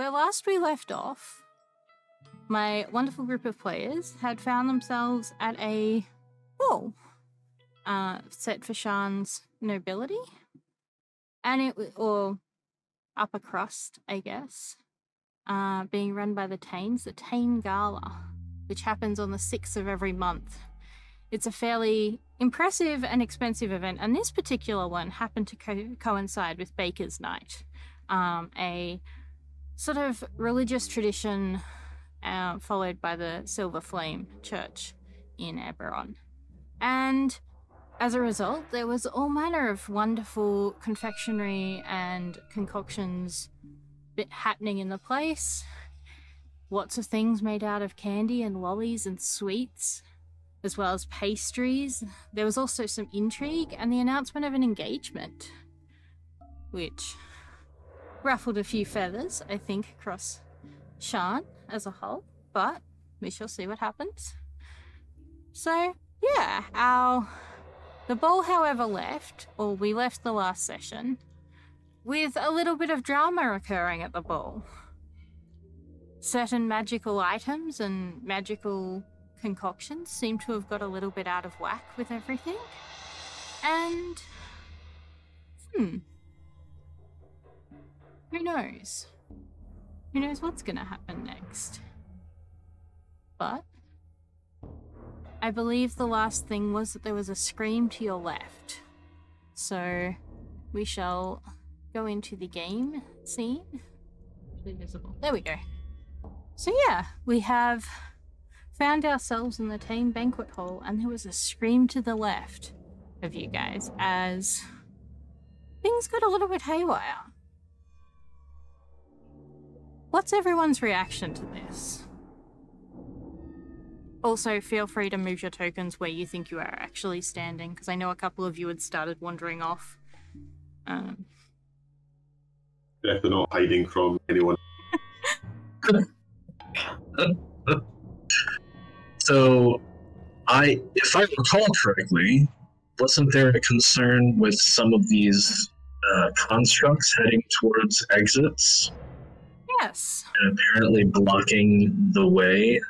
where last we left off, my wonderful group of players had found themselves at a ball uh, set for Sharn's nobility, and it wa- or upper crust, I guess, uh, being run by the Tains, the Tain Gala, which happens on the sixth of every month. It's a fairly impressive and expensive event, and this particular one happened to co- coincide with Baker's Night, um, a sort of religious tradition uh, followed by the Silver Flame Church in Eberron. And as a result, there was all manner of wonderful confectionery and concoctions happening in the place. Lots of things made out of candy and lollies and sweets, as well as pastries. There was also some intrigue and the announcement of an engagement, which ruffled a few feathers, I think, across Sharn as a whole, but we shall see what happens. So, yeah, our the ball, however, left, or we left the last session, with a little bit of drama occurring at the ball. Certain magical items and magical concoctions seem to have got a little bit out of whack with everything. And. Hmm. Who knows? Who knows what's gonna happen next? But. I believe the last thing was that there was a scream to your left. So we shall go into the game scene. Actually visible. There we go. So yeah, we have found ourselves in the Tain Banquet Hall, and there was a scream to the left of you guys as things got a little bit haywire. What's everyone's reaction to this? Also, feel free to move your tokens where you think you are actually standing, because I know a couple of you had started wandering off. Um, Definitely not hiding from anyone. So, I, if I recall correctly, wasn't there a concern with some of these uh, constructs heading towards exits yes. and apparently blocking the way?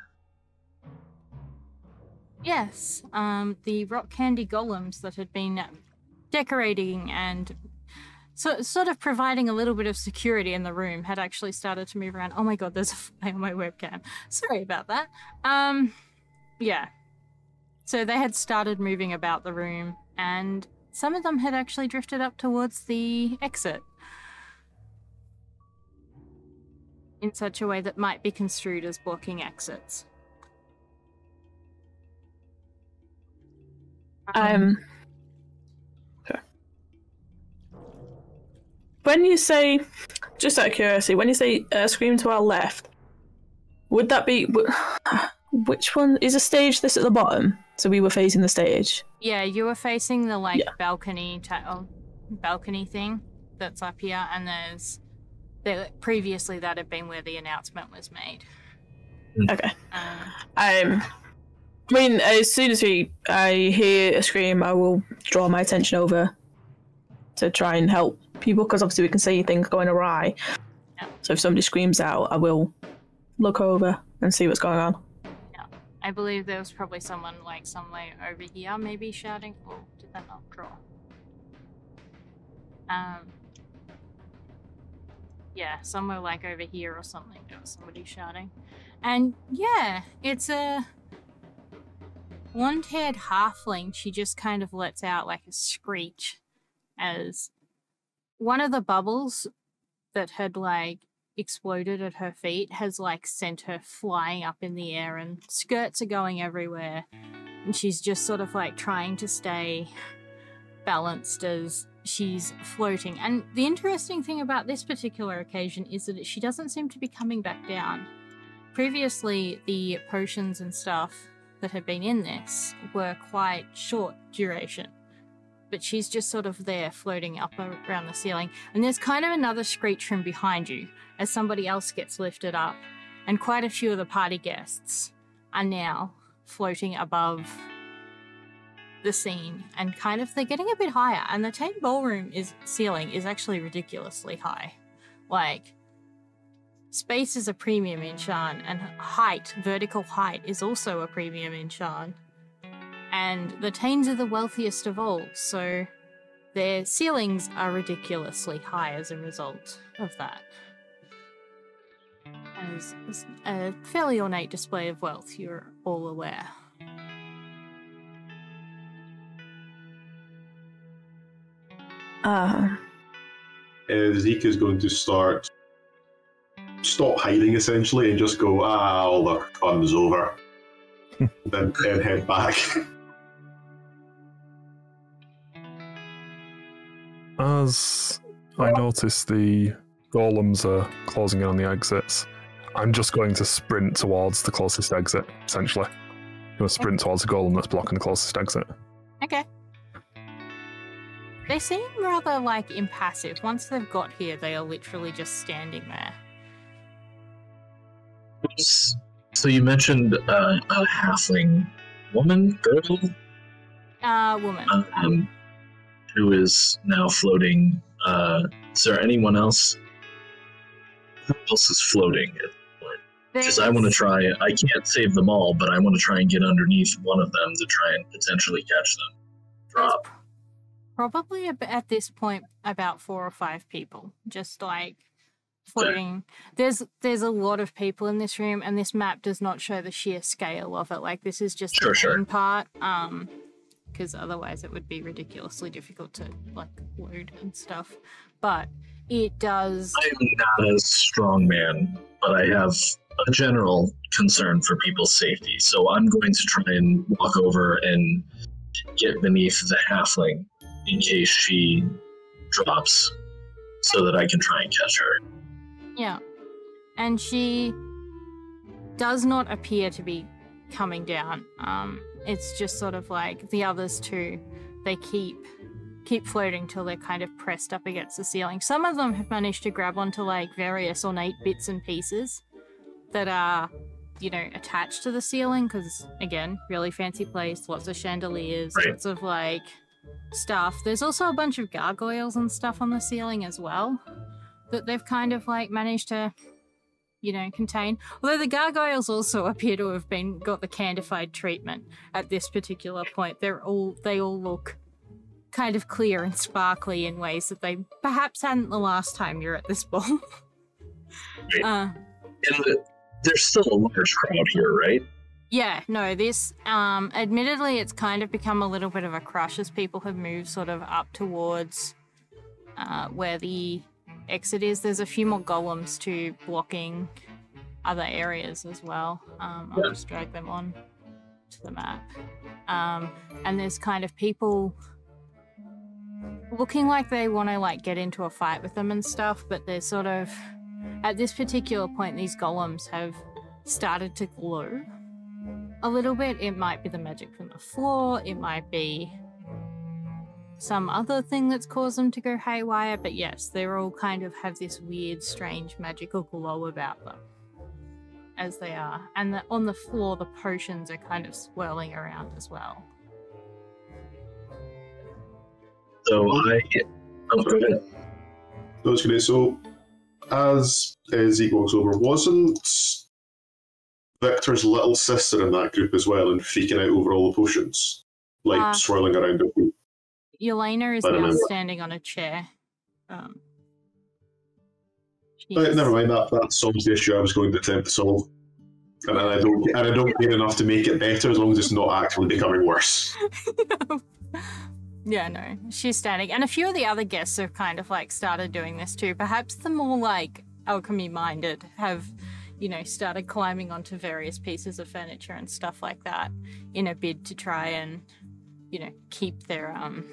Yes, um, the rock candy golems that had been decorating and so, sort of providing a little bit of security in the room had actually started to move around. Oh my god, there's a fly on my webcam. Sorry about that. Um, yeah. So they had started moving about the room, and some of them had actually drifted up towards the exit in such a way that might be construed as blocking exits. Um. Okay. When you say, just out of curiosity, when you say uh, scream to our left, would that be which one is a stage this at the bottom? So we were facing the stage. Yeah, you were facing the like Yeah. balcony ta- oh, balcony thing that's up here, and there's there previously that had been where the announcement was made. Okay. Um, Um. I mean, as soon as we I hear a scream, I will draw my attention over to try and help people because obviously we can see things going awry. Yeah. So if somebody screams out, I will look over and see what's going on. I believe there was probably someone like somewhere over here, maybe shouting. Oh, did that not draw? Um. Yeah, somewhere like over here or something. There somebody shouting, and yeah, it's a one-haired halfling. She just kind of lets out like a screech as one of the bubbles that had like exploded at her feet has like sent her flying up in the air and skirts are going everywhere and she's just sort of like trying to stay balanced as she's floating and the interesting thing about this particular occasion is that she doesn't seem to be coming back down. Previously the potions and stuff that had been in this were quite short duration but she's just sort of there floating up around the ceiling. And there's kind of another screech from behind you as somebody else gets lifted up, and quite a few of the party guests are now floating above the scene and kind of they're getting a bit higher. And the Tate ballroom is ceiling is actually ridiculously high. Like space is a premium in Sharn, and height, vertical height, is also a premium in Sharn. And the Tains are the wealthiest of all, so their ceilings are ridiculously high as a result of that. As as a fairly ornate display of wealth, you're all aware. Ah, Uh, Zeke is going to start stop hiding essentially and just go, ah, all the fun's over. then, then head back. As I notice the golems are closing in on the exits, I'm just going to sprint towards the closest exit, essentially. I'm going to sprint towards the golem that's blocking the closest exit. Okay. They seem rather like impassive. Once they've got here, they are literally just standing there. So you mentioned uh, a halfling woman, girl, Uh, woman. um, who is now floating. Uh, is there anyone else? Who else is floating? Because I want to try. I can't save them all, but I want to try and get underneath one of them to try and potentially catch them. Drop. Probably at this point about four or five people just like floating there's there's a lot of people in this room and this map does not show the sheer scale of it. Like this is just Sure, the sure. part um because otherwise it would be ridiculously difficult to like load and stuff. But it does I am not a strong man, but I have a general concern for people's safety. So I'm going to try and walk over and get beneath the halfling in case she drops so that I can try and catch her. Yeah. And she does not appear to be coming down. Um, it's just sort of like the others too. They keep keep floating till they're kind of pressed up against the ceiling. Some of them have managed to grab onto like various ornate bits and pieces that are, you know, attached to the ceiling because again, really fancy place, lots of chandeliers, Right. lots of like stuff. There's also a bunch of gargoyles and stuff on the ceiling as well that they've kind of like managed to you know contain although the gargoyles also appear to have been got the candified treatment at this particular point they're all they all look kind of clear and sparkly in ways that they perhaps hadn't the last time you're at this ball Right. uh, And the, there's still a large crowd here, right? Yeah, no, this um admittedly it's kind of become a little bit of a crush as people have moved sort of up towards uh where the exit is. There's a few more golems to blocking other areas as well. Um I'll Yeah. just drag them on to the map. Um and there's kind of people looking like they want to like get into a fight with them and stuff, but they're sort of at this particular point these golems have started to glow a little bit. It might be the magic from the floor, it might be some other thing that's caused them to go haywire, but yes, they're all kind of have this weird, strange, magical glow about them as they are. And the, on the floor, the potions are kind of swirling around as well. So I. Oh, go ahead. I was going to so as uh, Zeke walks over, wasn't Victor's little sister in that group as well and freaking out over all the potions? Like Uh, swirling around her feet. Yelena is now standing on a chair. Um, But never mind that that solves the issue I was going to attempt to solve. And I don't and I don't care enough to make it better as long as it's not actually becoming worse. yeah, no, she's standing, and a few of the other guests have kind of like started doing this too. Perhaps the more like alchemy minded have, you know, started climbing onto various pieces of furniture and stuff like that in a bid to try and, you know, keep their um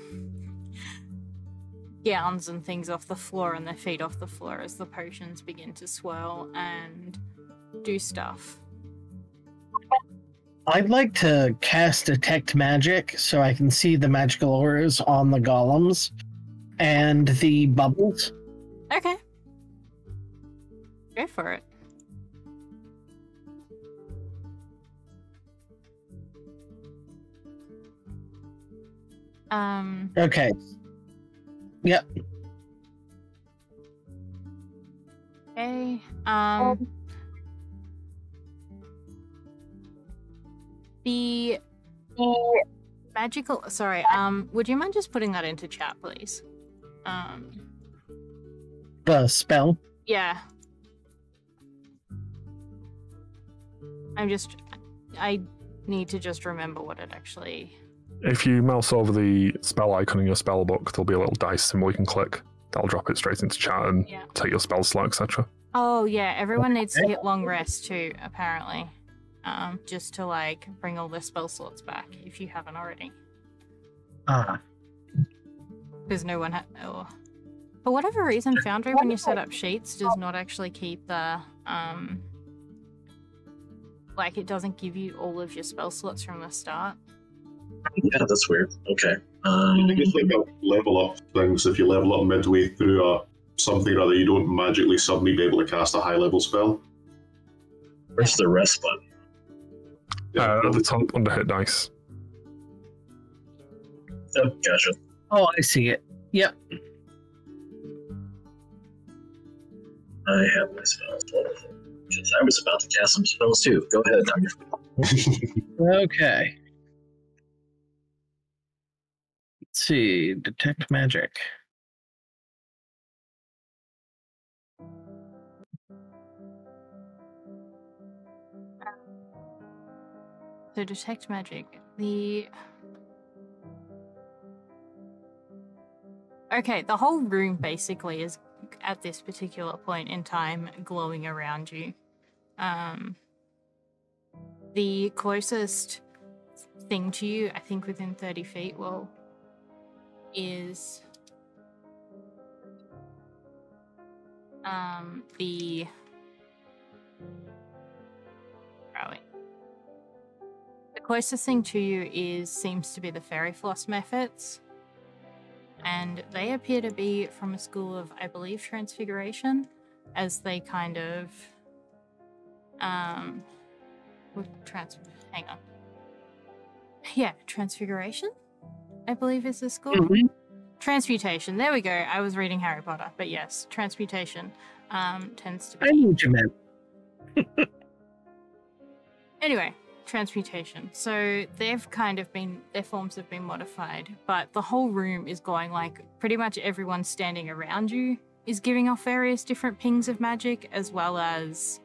gowns and things off the floor and their feet off the floor as the potions begin to swirl and do stuff. I'd like to cast Detect Magic so I can see the magical auras on the golems and the bubbles. Okay. Go for it. Um, Okay. Yep. Okay. Um, the magical. Sorry. Um, would you mind just putting that into chat, please? Um, The spell. yeah. I'm just. I need to just remember what it actually. If you mouse over the spell icon in your spell book, there'll be a little dice symbol you can click. That'll drop it straight into chat and Yeah. take your spell slot, etc. Oh yeah, everyone needs to hit long rest too, apparently. Um, just to like bring all their spell slots back if you haven't already. Ah, Because no one had. Oh. For whatever reason, Foundry, when you set up sheets, does not actually keep the. um Like, it doesn't give you all of your spell slots from the start. Yeah, that's weird. Okay. I Um, think it's like a level up things. If you level up midway through a something or other, you don't magically suddenly be able to cast a high level spell. where's the rest button? Uh, at the top under hit dice. Oh, gotcha. oh, I see it. Yep. I have my spells. Wonderful. Because I was about to cast some spells too. Go ahead, Dr. Okay. See. Detect magic. So, detect magic. The. Okay, the whole room basically is at this particular point in time glowing around you. Um, the closest thing to you, I think within 30 feet, well, is um, the. We? The closest thing to you is seems to be the fairy floss mephits. And they appear to be from a school of, I believe, transfiguration, as they kind of um trans hang on. Yeah, transfiguration, I believe is the school. Mhm. Transmutation. There we go. I was reading Harry Potter, but yes, transmutation um tends to be I knew what you meant. Anyway, transmutation. So they've kind of been, their forms have been modified, but the whole room is going like pretty much everyone standing around you is giving off various different pings of magic, as well as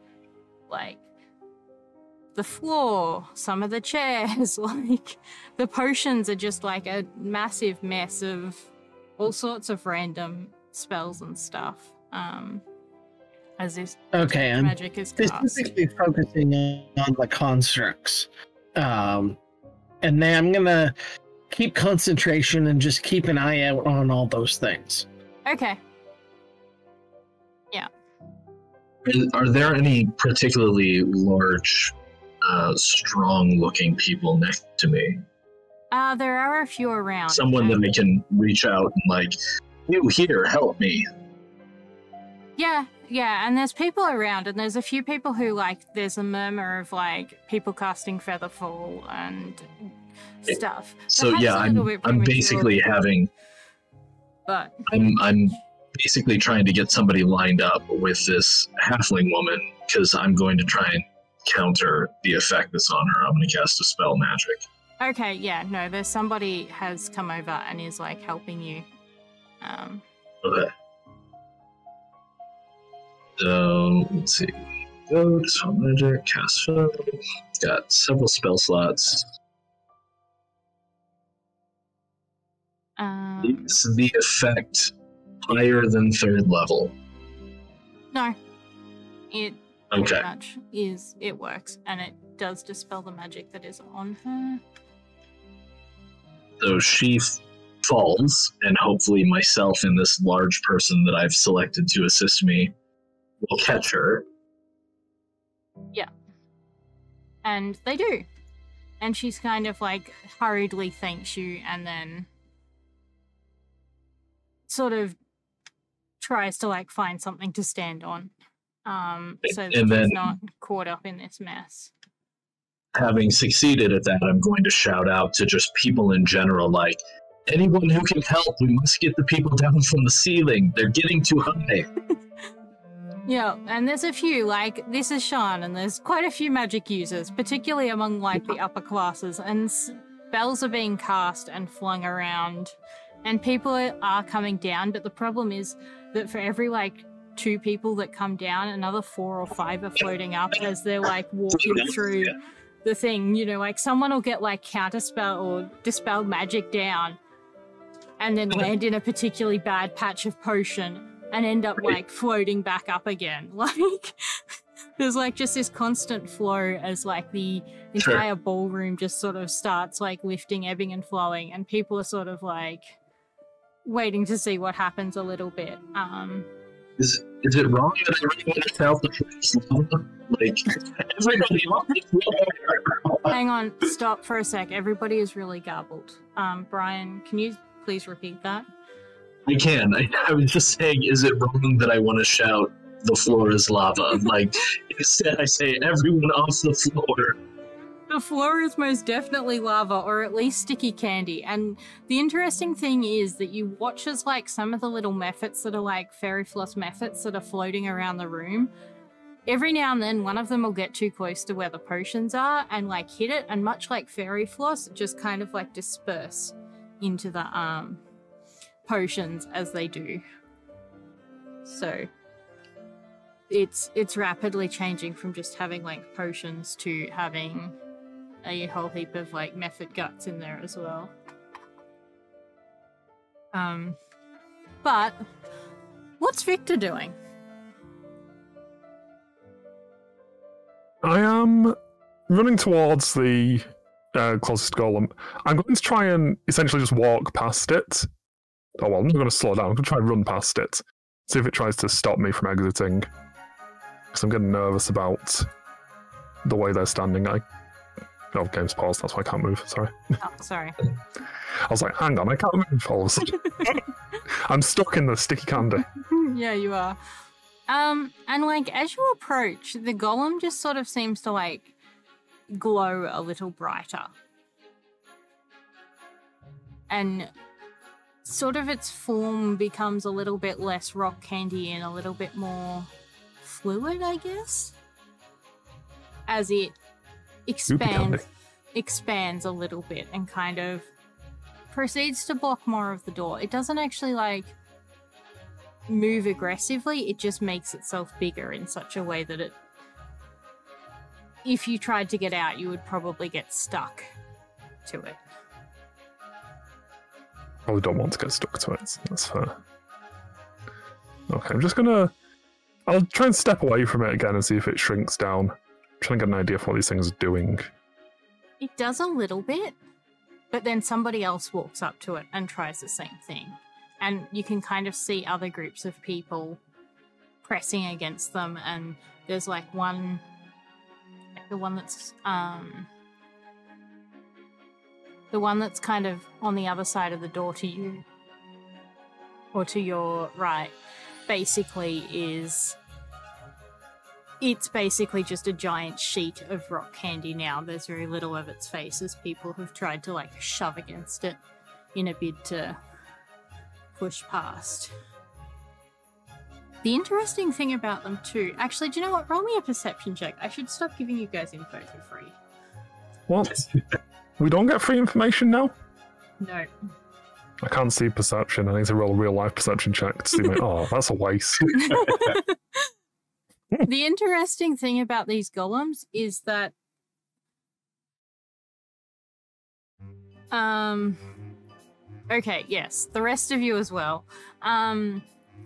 like the floor, some of the chairs, like the potions are just like a massive mess of all sorts of random spells and stuff. Um, as this Okay, I'm magic is cast. focusing on the constructs. Um, and then I'm gonna keep concentration and just keep an eye out on all those things. Okay. Yeah. Are there any particularly large, uh, strong-looking people next to me? Uh, there are a few around. Someone that I can reach out and like, you here, help me. Yeah, yeah, and there's people around, and there's a few people who like. There's a murmur of like people casting Featherfall and stuff. So Perhaps yeah, I'm, I'm basically having But I'm I'm basically trying to get somebody lined up with this halfling woman because I'm going to try and counter the effect that's on her. I'm going to cast a spell magic. okay, yeah, no, there's somebody has come over and is like helping you. Um, Okay. So let's see. Go to spell magic, cast spell. Got several spell slots. um Is the effect higher than third level? no, it pretty Okay. much is. It works, and it does dispel the magic that is on her. So she f- falls, and hopefully myself and this large person that I've selected to assist me will catch her. Yeah. And they do. And she's kind of like hurriedly thanks you and then sort of tries to like find something to stand on. Um so that And then- not caught up in this mess. Having succeeded at that, I'm going to shout out to just people in general like, anyone who can help, we must get the people down from the ceiling. They're getting too high. Yeah, and there's a few, like, this is Sharn, and there's quite a few magic users, particularly among, like, the upper classes, and spells are being cast and flung around, and people are coming down, but the problem is that for every, like, two people that come down, another four or five are floating up as they're, like, walking through the thing. You know, like, someone will get, like, counterspell or dispel magic down, and then land in a particularly bad patch of potion and end up like floating back up again. Like there's like just this constant flow as like the Sure. entire ballroom just sort of starts like lifting, ebbing and flowing, and people are sort of like waiting to see what happens a little bit. Um Is is it wrong that I really want to tell the truth? Like everybody hang on, stop for a sec. Everybody is really garbled. Um Brian, can you please repeat that? I can. I, I was just saying, is it wrong that I want to shout the floor is lava? Like instead I say everyone off the floor. The floor is most definitely lava, or at least sticky candy. And the interesting thing is that you watch as like some of the little mephits that are like fairy floss mephits that are floating around the room. Every now and then, one of them will get too close to where the potions are and like hit it, and much like fairy floss, just kind of like disperse into the um potions as they do. So it's it's rapidly changing from just having like potions to having a whole heap of like mephit guts in there as well. Um, but what's Victor doing? I am running towards the uh, closest golem. I'm going to try and essentially just walk past it. Oh well, I'm not going to slow down. I'm going to try and run past it. See if it tries to stop me from exiting. Because I'm getting nervous about the way they're standing. I oh, game's paused. That's why I can't move. Sorry. Oh, sorry. I was like, hang on, I can't move all of a sudden. I'm stuck in the sticky candy. yeah, you are. Um, and like as you approach, the golem just sort of seems to like glow a little brighter. And sort of its form becomes a little bit less rock candy and a little bit more fluid, I guess. As it. Expands expands a little bit and kind of proceeds to block more of the door. It doesn't actually like move aggressively, it just makes itself bigger in such a way that it if you tried to get out, you would probably get stuck to it. Oh, probably don't want to get stuck to it. That's fair. Okay, I'm just gonna. I'll try and step away from it again and see if it shrinks down. Trying to get an idea of what these things are doing. It does a little bit, but then somebody else walks up to it and tries the same thing. And you can kind of see other groups of people pressing against them and there's like one the one that's um the one that's kind of on the other side of the door to you or to your right basically is it's basically just a giant sheet of rock candy now. There's very little of its face as people have tried to like shove against it in a bid to push past. The interesting thing about them too, actually, do you know what? Roll me a perception check. I should stop giving you guys info for free. What? we don't get free information now? No. I can't see perception. I need to roll a real life perception check to see my. oh, that's a waste. the interesting thing about these golems is that um okay yes the rest of you as well. Um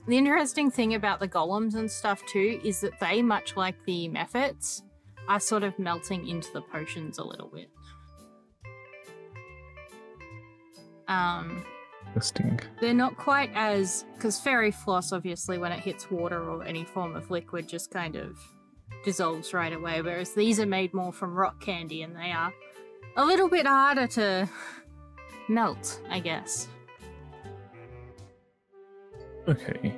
the interesting thing about the golems and stuff too is that they much like the mephits are sort of melting into the potions a little bit. Um Interesting. they're not quite as because fairy floss obviously when it hits water or any form of liquid just kind of dissolves right away whereas these are made more from rock candy and they are a little bit harder to melt i guess Okay.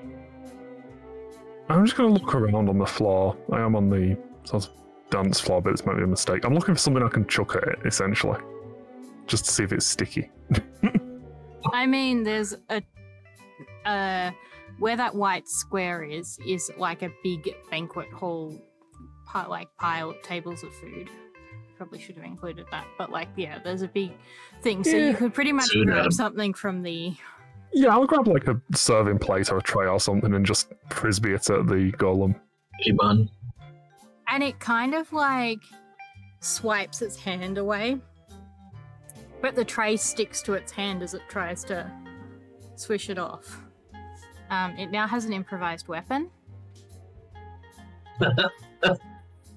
I'm just going to look around on the floor. I am on the sort of dance floor, but it's might be a mistake. I'm looking for something I can chuck at it, essentially. Just to see if it's sticky. i mean there's a a where that white square is is like a big banquet hall, pi- like pile tables of food. Probably should have included that, but like yeah, there's a big thing, so Yeah. you could pretty much Food, grab Adam. something from the Yeah, I'll grab like a serving plate or a tray or something and just frisbee it at the golem. Iban. and it kind of like swipes its hand away. But the tray sticks to its hand as it tries to swish it off. Um, it now has an improvised weapon.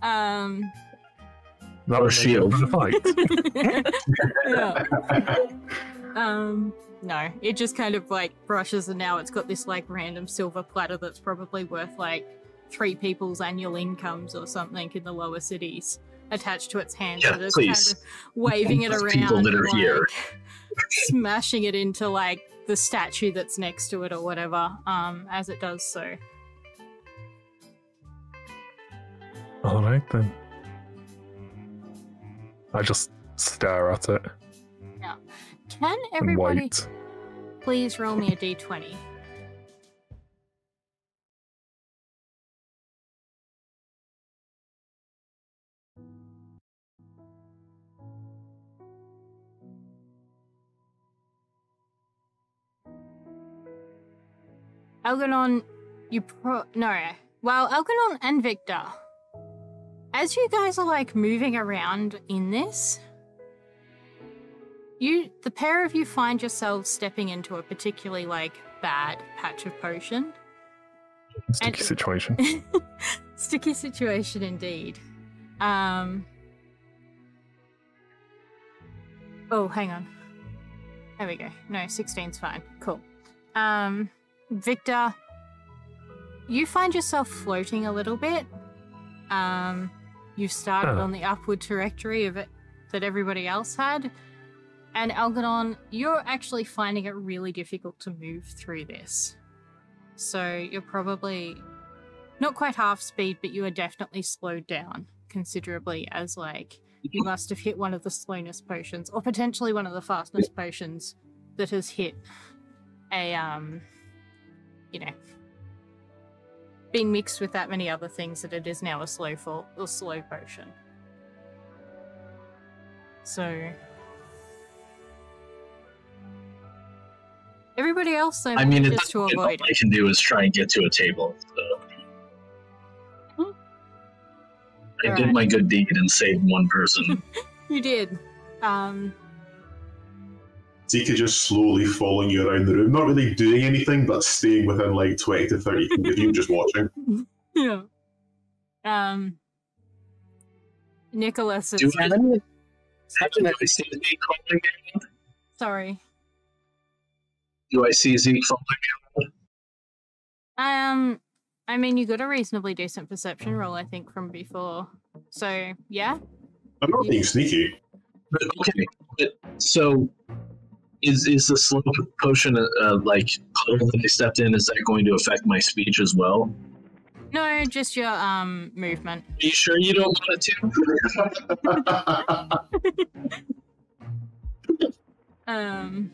um, That Or would make it shield. a fight. yeah. Um, no, it just kind of like brushes, and now it's got this like random silver platter that's probably worth like three people's annual incomes or something in the lower cities attached to its hand. Yeah, so it's please. kind of waving it around, people that and, are here. like, smashing it into like the statue that's next to it or whatever. Um, as it does so. All right then. I just stare at it Can and everybody please roll me a d20? Algernon, you pro no. Well, Algernon and Victor, as you guys are like moving around in this, you the pair of you find yourselves stepping into a particularly like bad patch of potion. Sticky and- situation. Sticky situation indeed. Um Oh, hang on. There we go. No, 16's fine. Cool. Um Victor, you find yourself floating a little bit. Um you've started Oh. on the upward trajectory of it that everybody else had. And Algernon, you're actually finding it really difficult to move through this. So you're probably not quite half speed, but you are definitely slowed down considerably as like you must have hit one of the slowness potions, or potentially one of the fastness potions that has hit a um you know been mixed with that many other things that it is now a slow fall or slow potion. So everybody else I mean, it's to all avoid I can do is try and get to a table. So. I did my good deed and saved one person. You did. Um Zeke just slowly following you around the room, not really doing anything, but staying within like 20 to 30 feet of you, just watching. yeah. Um Nicholas is Do I, Seven? do I see Zeke falling down? sorry. Do I see Zeke falling Um I mean you got a reasonably decent perception roll, I think, from before. So yeah. I'm not being sneaky. But, okay, but so is is the slow potion uh, like puddle that I stepped in? Is that going to affect my speech as well? No, just your um movement. Are you sure you don't want it to? Um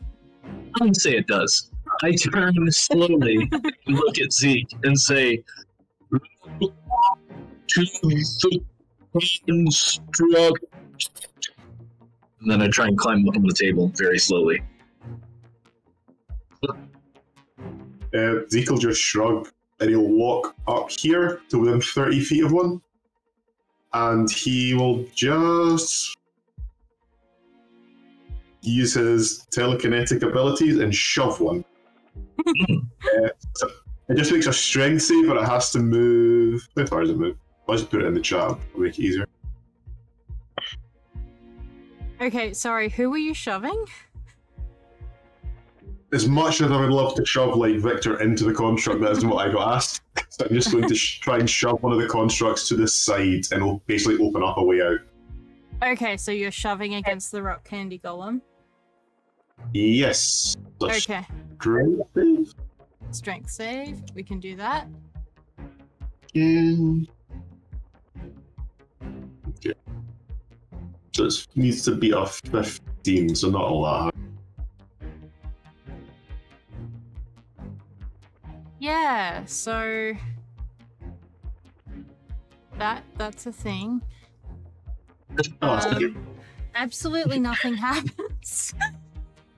I would say it does. I turn slowly and look at Zeke and say, "To the construct." And then I try and climb up on the table very slowly. Uh, Zeke will just shrug and he'll walk up here to within 30 feet of one. And he will just use his telekinetic abilities and shove one. Uh, so it just makes a strength save, but it has to move. How far does it move? I'll just put it in the chat, it'll make it easier. Okay, sorry, who were you shoving? As much as I would love to shove like Victor into the construct, that isn't what I got asked. So I'm just going to sh- try and shove one of the constructs to the side, and it'll basically open up a way out. Okay, so you're shoving against the rock candy golem. Yes. Okay. strength save? Strength save. We can do that. Mm. Okay. So it needs to be a 15, so not all that Yeah, so that that's a thing. Um, absolutely nothing happens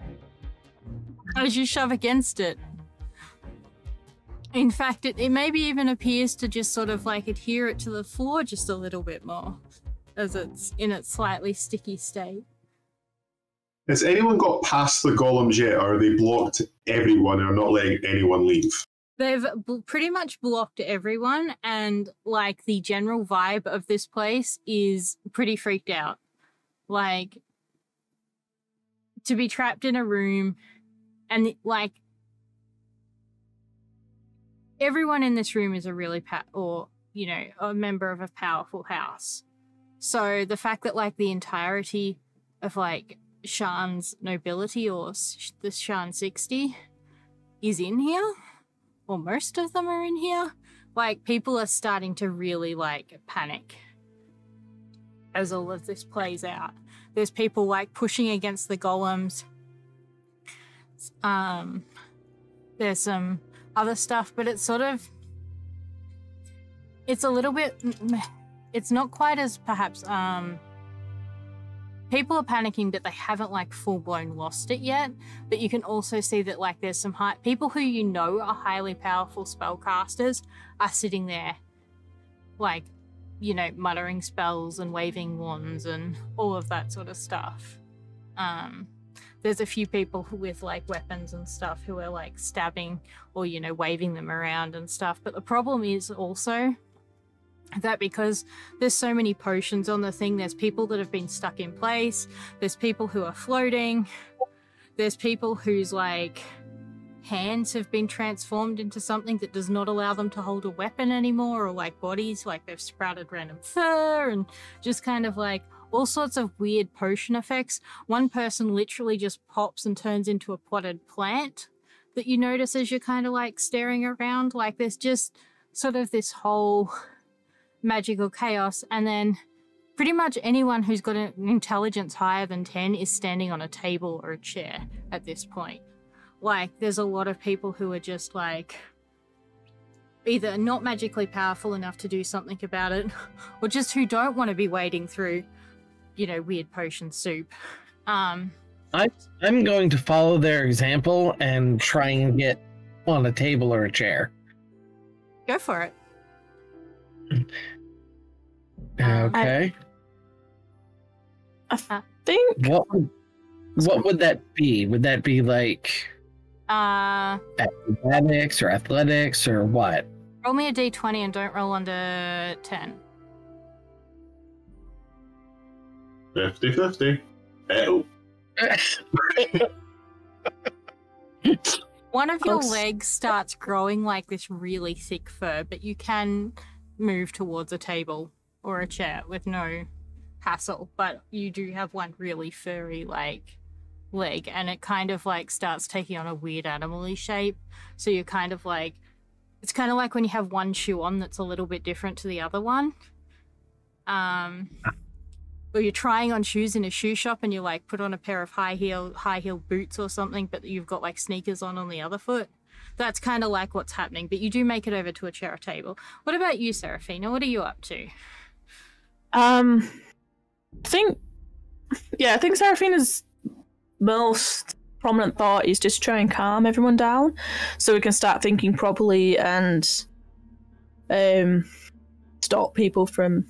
as you shove against it. In fact, it, it maybe even appears to just sort of like adhere it to the floor just a little bit more as it's in its slightly sticky state. Has anyone got past the golems yet, or are they blocked everyone and are not letting anyone leave? They've pretty much blocked everyone, and like the general vibe of this place is pretty freaked out. Like to be trapped in a room, and like everyone in this room is a really pa- or you know a member of a powerful house. So the fact that like the entirety of like Sharn's nobility or s- the Shan sixty is in here or most of them are in here, like people are starting to really like panic as all of this plays out. There's people like pushing against the golems. Um, there's some other stuff, but it's sort of it's a little bit it's not quite as perhaps um people are panicking but they haven't like full blown lost it yet but you can also see that like there's some high people who you know are highly powerful spellcasters are sitting there like you know muttering spells and waving wands and all of that sort of stuff. Um there's a few people with like weapons and stuff who are like stabbing or you know waving them around and stuff but the problem is also that because there's so many potions on the thing. There's people that have been stuck in place. There's people who are floating. There's people whose like hands have been transformed into something that does not allow them to hold a weapon anymore or like bodies like they've sprouted random fur and just kind of like all sorts of weird potion effects. One person literally just pops and turns into a potted plant that you notice as you're kind of like staring around. Like there's just sort of this whole magical chaos and then pretty much anyone who's got an intelligence higher than 10 is standing on a table or a chair at this point. Like there's a lot of people who are just like either not magically powerful enough to do something about it or just who don't want to be wading through you know weird potion soup. Um I'm going to follow their example and try and get on a table or a chair. go for it Um, Okay. I think what would what would that be? Would that be like uh acrobatics or athletics or what? roll me a d20 and don't roll under 10 50 50. Oh, One of your Close. legs starts growing like this really thick fur, but you can move towards a table or a chair with no hassle. But you do have one really furry like leg, and it kind of like starts taking on a weird animally shape. So you're kind of like it's kind of like when you have one shoe on that's a little bit different to the other one. Um or you're trying on shoes in a shoe shop and you like put on a pair of high heel high heel boots or something but you've got like sneakers on on the other foot that's kind of like what's happening but you do make it over to a chair or table. What about you Seraphina? What are you up to? Um, I think, yeah, I think Seraphina's most prominent thought is just try and calm everyone down, so we can start thinking properly and um stop people from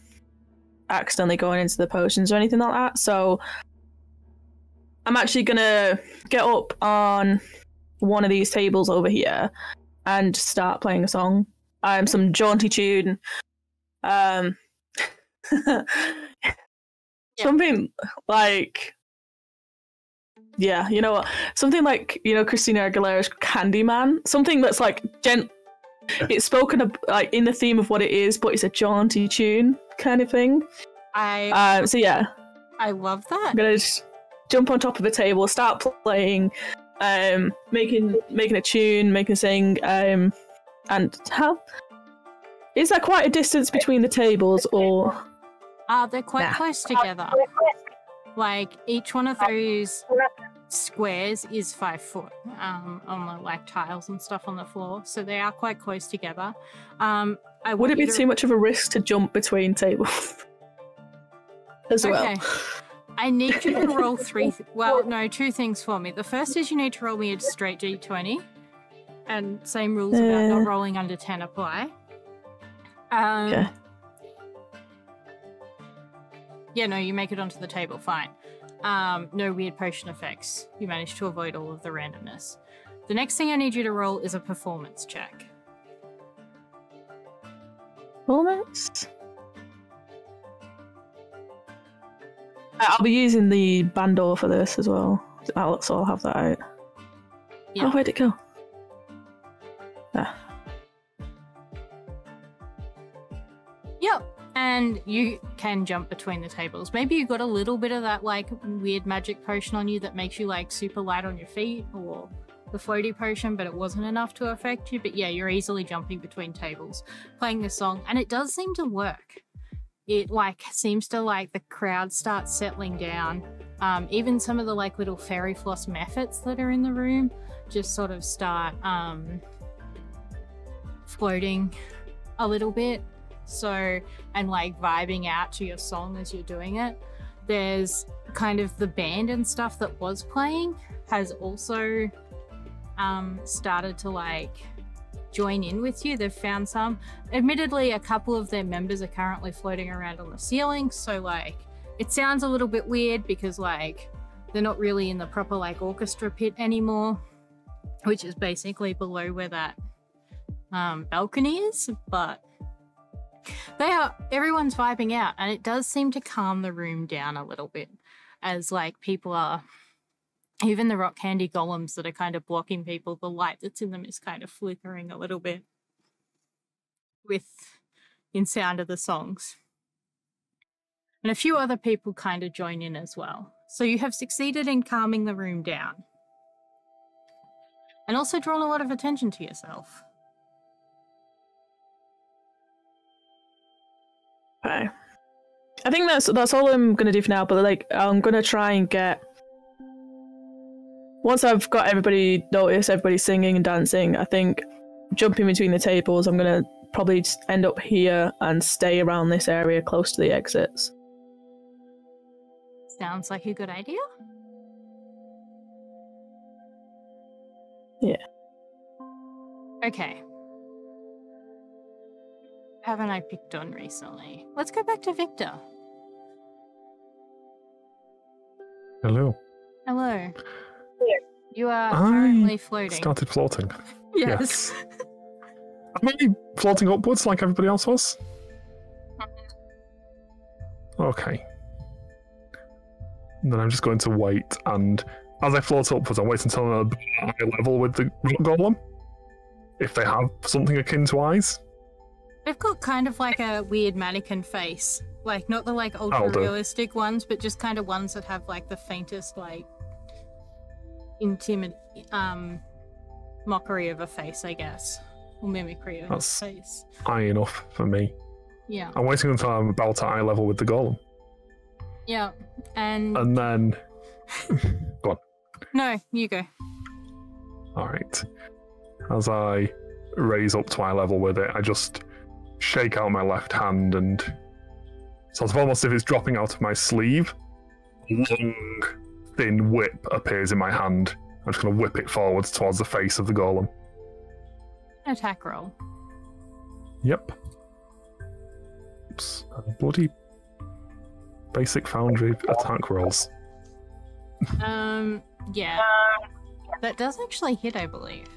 accidentally going into the potions or anything like that. So I'm actually gonna get up on one of these tables over here and start playing a song. Um, some jaunty tune. Um. Something like yeah, you know what? Something like you know Christina Aguilera's Candyman. Something that's like gent. It's spoken of, like in the theme of what it is, but it's a jaunty tune kind of thing. i Um, so yeah, i love that I'm gonna just jump on top of a table, start playing, um, making making a tune, making a sing, um, and how is there quite a distance between the tables, or uh they're quite Nah. close together like each one of those squares is five foot um, on the like tiles and stuff on the floor, so they are quite close together. Um, I Would want it be to- too much of a risk to jump between tables? As well. I need you to roll three. Th- well, no, two things for me. The first is you need to roll me a straight d20, and same rules about Uh. not rolling under ten apply. Um, Okay. Yeah, no, you make it onto the table. Fine. Um, no weird potion effects. You manage to avoid all of the randomness. The next thing I need you to roll is a performance check. Performance. I'll be using the bandore for this as well. I'll, so I'll have that out. Yeah. Oh, where'd it go? Ah, Yep. And you can jump between the tables. Maybe you got a little bit of that like weird magic potion on you that makes you like super light on your feet or the floaty potion, but it wasn't enough to affect you. But yeah, you're easily jumping between tables playing this song, and it does seem to work. It like seems to like the crowd starts settling down. Um, even some of the like little fairy floss mephits that are in the room just sort of start um, floating a little bit so and like vibing out to your song as you're doing it there's kind of the band and stuff that was playing has also um started to like join in with you. They've found some. Admittedly a couple of their members are currently floating around on the ceiling so like it sounds a little bit weird because like they're not really in the proper like orchestra pit anymore which is basically below where that um balcony is but they are everyone's vibing out and it does seem to calm the room down a little bit as like people are even the rock candy golems that are kind of blocking people the light that's in them is kind of flickering a little bit with in sound of the songs and a few other people kind of join in as well so you have succeeded in calming the room down and also drawn a lot of attention to yourself okay. I think that's that's all I'm gonna do for now. But like, I'm gonna try and get. Once I've got everybody noticed, everybody singing and dancing, I think jumping between the tables, I'm gonna probably just end up here and stay around this area close to the exits. sounds like a good idea Yeah. Okay. Haven't I picked on recently? Let's go back to Victor. Hello. Hello. You are I currently floating. Started floating. yes. Am I floating upwards like everybody else was? Okay. Then I'm just going to wait, and as I float upwards, I'm waiting until I'm at eye level with the golem. If they have something akin to eyes, They've got kind of like a weird mannequin face. Like not the like ultra realistic ones, but just kind of ones that have like the faintest like intimate um mockery of a face, I guess. Or mimicry of That's- a face. eye enough for me. Yeah. I'm waiting until I'm about to eye level with the golem, Yeah. And and then. go on. no, you go. Alright. As I raise up to eye level with it, I just shake out my left hand and sort of almost if it's dropping out of my sleeve, long, thin whip appears in my hand. I'm just going to whip it forwards towards the face of the golem. Attack roll. Yep. Oops. bloody basic foundry attack rolls. Um, yeah. That does actually hit, I believe.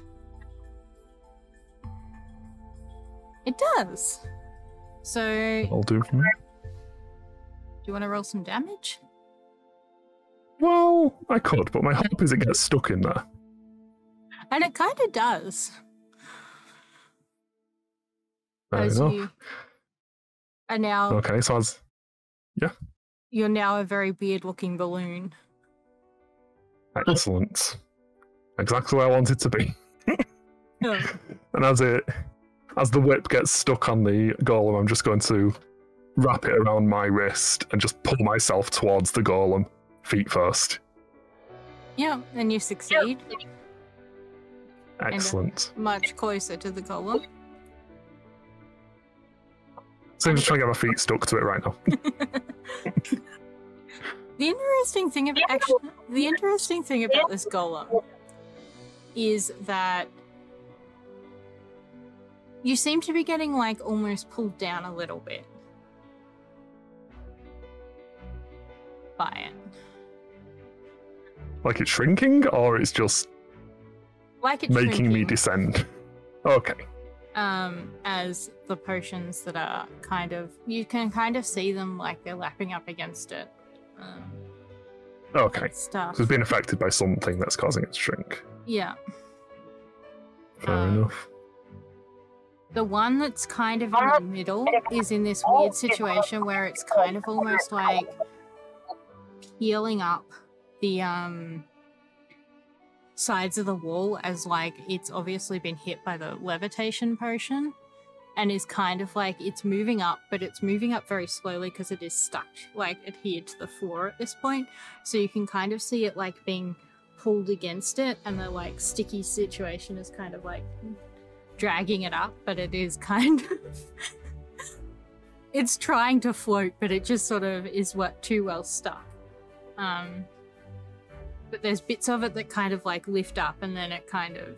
It does. So, I'll do for me. Do you want to roll some damage? Well, I could, but my hope is it gets stuck in there. And it kind of does. Fair as enough. you are now, Okay, so as yeah. you're now a very weird-looking balloon. Excellent. Exactly where I want it to be. And as it as the whip gets stuck on the golem, I'm just going to wrap it around my wrist and just pull myself towards the golem, feet first. Yeah, and you succeed. Uh, Excellent. Much closer to the golem. So I'm just trying to get my feet stuck to it right now. The interesting thing about actually, the interesting thing about this golem is that you seem to be getting like almost pulled down a little bit by it, like it's shrinking, or it's just like it's making me descend. Okay. um, as the potions that are kind of you can kind of see them like they're lapping up against it. Um, Okay. stuff. So it's being affected by something that's causing it to shrink. Yeah. Fair Um, enough. The one that's kind of in the middle is in this weird situation where it's kind of almost like peeling up the um sides of the wall as like it's obviously been hit by the levitation potion and is kind of like it's moving up but it's moving up very slowly because it is stuck like adhered to the floor at this point so you can kind of see it like being pulled against it and the like sticky situation is kind of like dragging it up, but it is kind of. it's trying to float, but it just sort of is what too well stuck. Um, but there's bits of it that kind of like lift up and then it kind of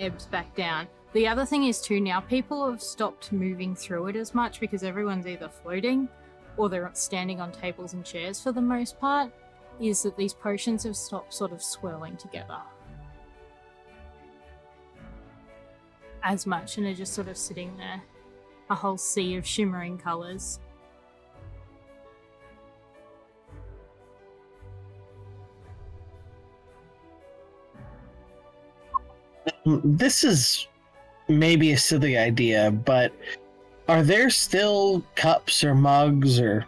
ebbs back down. The other thing is too now people have stopped moving through it as much because everyone's either floating or they're standing on tables and chairs for the most part. Is that these potions have stopped sort of swirling together. as much and are just sort of sitting there. A whole sea of shimmering colours. This is maybe a silly idea, but are there still cups or mugs or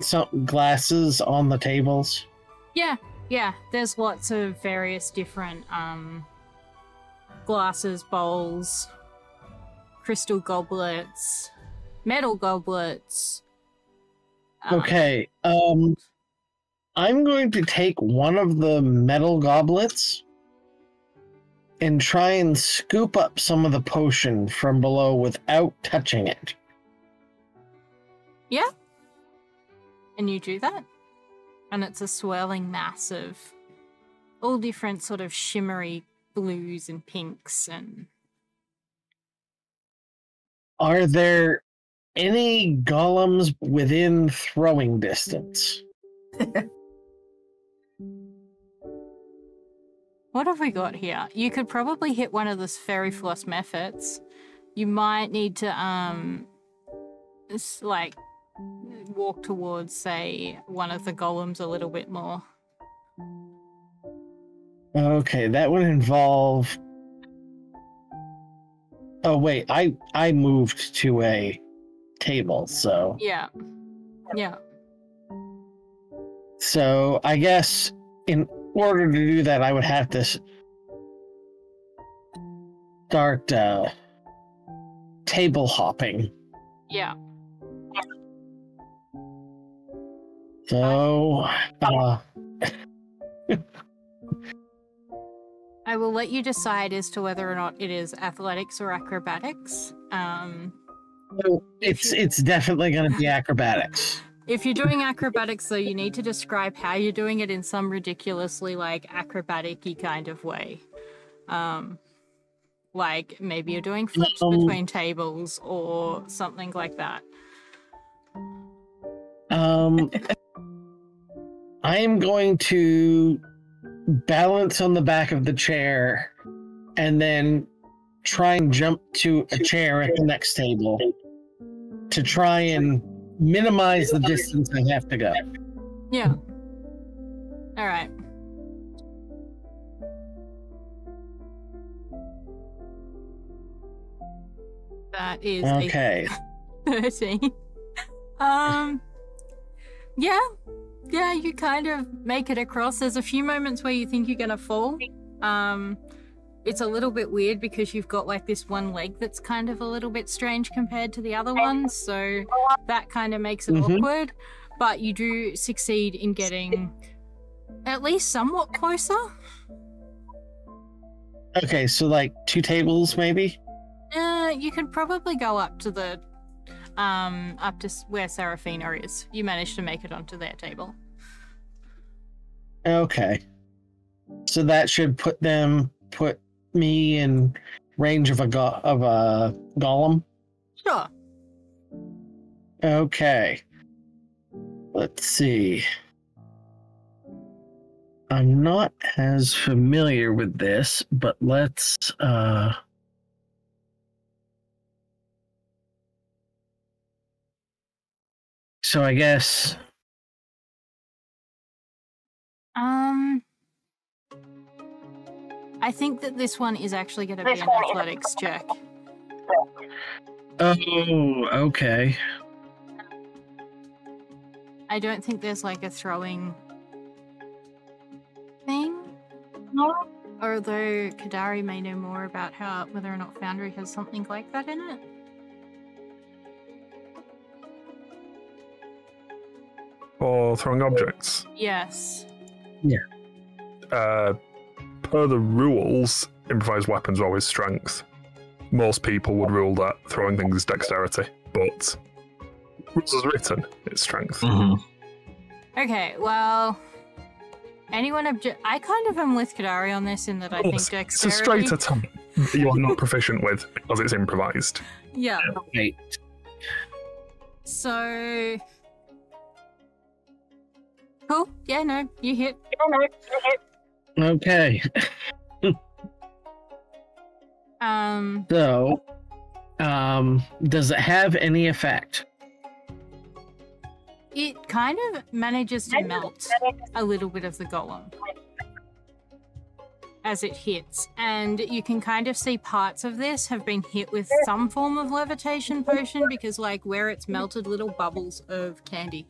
some glasses on the tables? Yeah, yeah, there's lots of various different um glasses, bowls, crystal goblets, metal goblets. um, Okay. Um I'm going to take one of the metal goblets and try and scoop up some of the potion from below without touching it. Yeah. And you do that. And it's a swirling mass of all different sort of shimmery blues and pinks and Are there any golems within throwing distance? What have we got here? You could probably hit one of the fairy floss mephits. You might need to um like walk towards say one of the golems a little bit more. Okay, that would involve. Oh wait, I I moved to a table, so Yeah. Yeah. so I guess in order to do that, I would have to start uh, table hopping. Yeah. So, uh, I will let you decide as to whether or not it is athletics or acrobatics. Um it's it's definitely going to be acrobatics. If you're doing acrobatics, though, you need to describe how you're doing it in some ridiculously like acrobatic-y kind of way. Um, like maybe you're doing flips Um, between tables or something like that. Um, I am going to balance on the back of the chair and then try and jump to a chair at the next table to try and minimize the distance I have to go. Yeah. All right. That is Okay. 13. um, yeah, yeah, you kind of make it across. There's a few moments where you think you're gonna fall. Um, it's a little bit weird because you've got like this one leg that's kind of a little bit strange compared to the other ones, so that kind of makes it Mhm. awkward. But you do succeed in getting at least somewhat closer. Okay, so like two tables, maybe. Uh, you could probably go up to the, um, up to where Serafina is. You managed to make it onto their table. Okay. So that should put them put me in range of a go- of a golem. Sure. Okay. Let's see. I'm not as familiar with this, but let's uh So I guess Um, I think that this one is actually going to be an athletics check. Oh, okay. I don't think there's like a throwing thing. Although Kadari may know more about how whether or not Foundry has something like that in it. Or throwing objects. Yes. Uh, per the rules, improvised weapons are always strength. Most people would rule that throwing things is dexterity, but rules as written, it's strength. Mhm. Okay. Well, anyone object? I kind of am with Kadari on this in that I think It's, dexterity. it's a straight attack that you are not proficient with because it's improvised. Yeah. Right. So. Cool. Yeah. No. You hit. Yeah. No. You hit. Okay. Um. So um does it have any effect? It kind of manages to melt a little bit of the golem as it hits, and you can kind of see parts of this have been hit with some form of levitation potion because, like, where it's melted, little bubbles of candy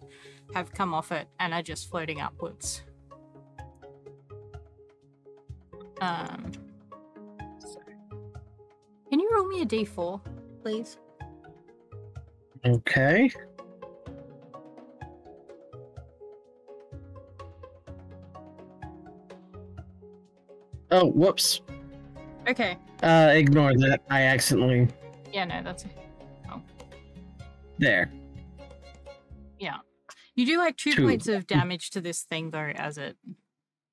have come off it and are just floating upwards. Um, can you roll me a d4, please? Okay. Oh, whoops. Okay. Uh ignore that. I accidentally Yeah, no, that's Oh. there. Yeah. You do like two, Two. points of damage to this thing though as it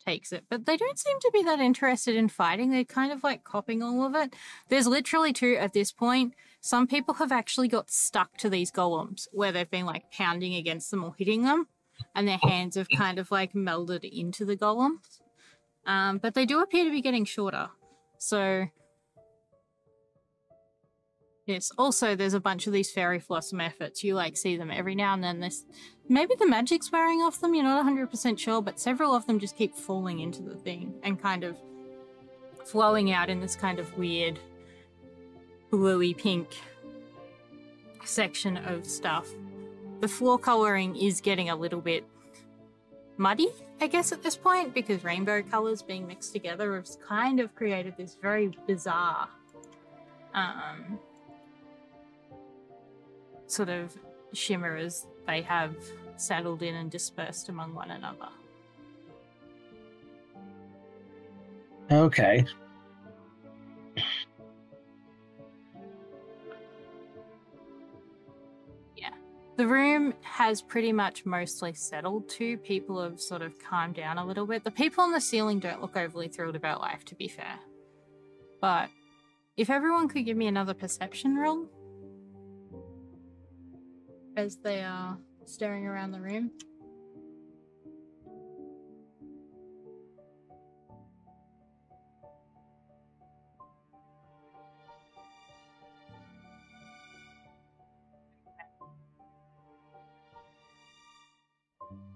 takes it. But they don't seem to be that interested in fighting. They're kind of like copying all of it. There's literally two at this point. Some people have actually got stuck to these golems where they've been like pounding against them or hitting them, and their hands have kind of like melded into the golems. Um, but they do appear to be getting shorter. So Yes. Also, there's a bunch of these fairy blossom efforts. You like see them every now and then. This maybe the magic's wearing off them. You're not 100 percent sure, but several of them just keep falling into the thing and kind of flowing out in this kind of weird bluey pink section of stuff. The floor coloring is getting a little bit muddy, I guess, at this point, because rainbow colors being mixed together has kind of created this very bizarre um, sort of shimmer as they have settled in and dispersed among one another. Okay. Yeah. The room has pretty much mostly settled too. People have sort of calmed down a little bit. The people on the ceiling don't look overly thrilled about life, to be fair. But if everyone could give me another perception roll as they are staring around the room.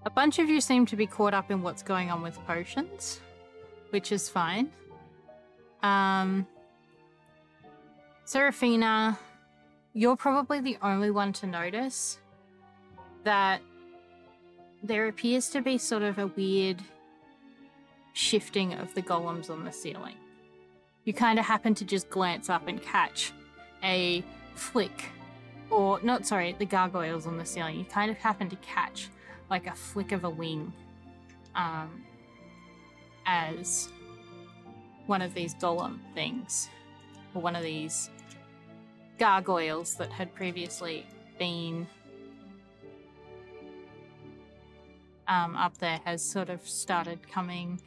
A bunch of you seem to be caught up in what's going on with potions, which is fine. Um, Serafina, you're probably the only one to notice that there appears to be sort of a weird shifting of the golems on the ceiling. You kind of happen to just glance up and catch a flick, or not, sorry, the gargoyles on the ceiling. You kind of happen to catch like a flick of a wing um, as one of these golem things, or one of these gargoyles that had previously been um, up there has sort of started coming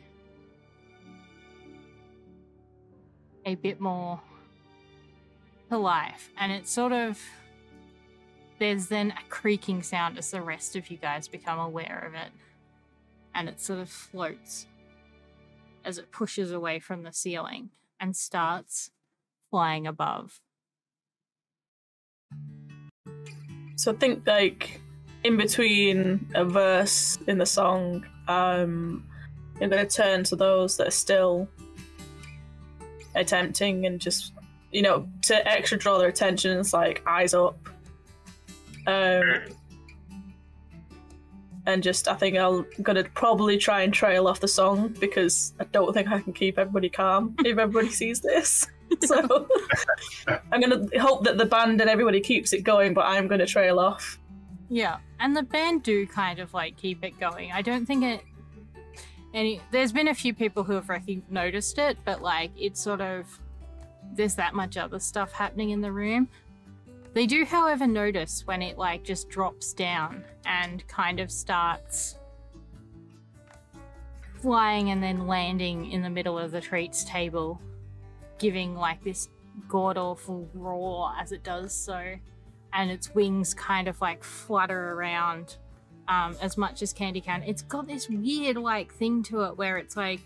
a bit more to life. And it's sort of. There's then a creaking sound as the rest of you guys become aware of it. And it sort of floats as it pushes away from the ceiling and starts flying above. So I think like in between a verse in the song, um, I'm gonna turn to those that are still attempting and just you know to extra draw their attention. It's like eyes up, um, and just I think I'm gonna probably try and trail off the song because I don't think I can keep everybody calm if everybody sees this. So I'm gonna hope that the band and everybody keeps it going, but I'm gonna trail off. Yeah, and the band do kind of like keep it going. I don't think it. Any, there's been a few people who have recog- noticed it, but like it's sort of there's that much other stuff happening in the room. They do, however, notice when it like just drops down and kind of starts flying and then landing in the middle of the treats table, giving like this god awful roar as it does so and its wings kind of like flutter around um, as much as Candy can. It's got this weird like thing to it where it's like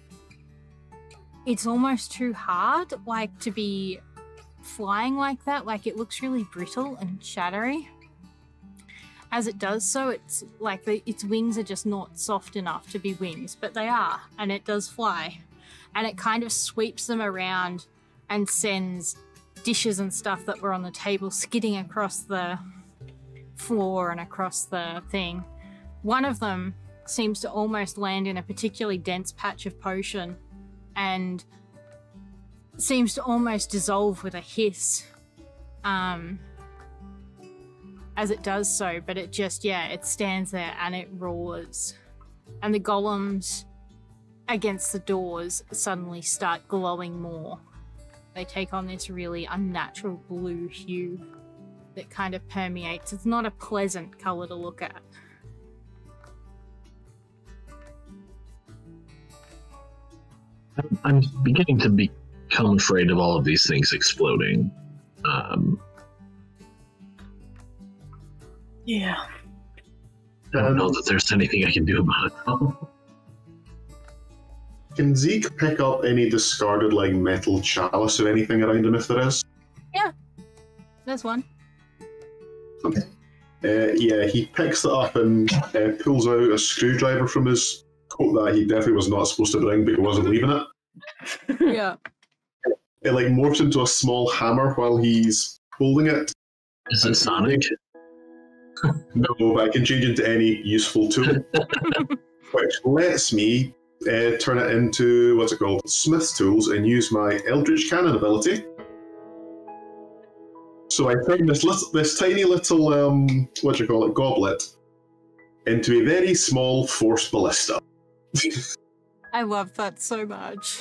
it's almost too hard like to be flying like that. Like it looks really brittle and shattery. As it does so, it's like the, its wings are just not soft enough to be wings, but they are, and it does fly. And it kind of sweeps them around and sends dishes and stuff that were on the table skidding across the floor and across the thing. One of them seems to almost land in a particularly dense patch of potion and seems to almost dissolve with a hiss um, as it does so, but it just, yeah, it stands there and it roars. And the golems against the doors suddenly start glowing more they take on this really unnatural blue hue that kind of permeates. It's not a pleasant color to look at. I'm beginning to become afraid of all of these things exploding. Um, Yeah. I don't know that there's anything I can do about it. Can Zeke pick up any discarded like metal chalice or anything around him if there is? Yeah, there's one. Uh, yeah, he picks it up and uh, pulls out a screwdriver from his coat that he definitely was not supposed to bring, but he wasn't leaving it. yeah. It like morphs into a small hammer while he's holding it. Is it Sonic? No, but I can change into any useful tool, which lets me uh, turn it into what's it called, Smith's tools, and use my Eldritch Cannon ability. So I turn this little, this tiny little um, what do you call it, goblet, into a very small force ballista. I love that so much.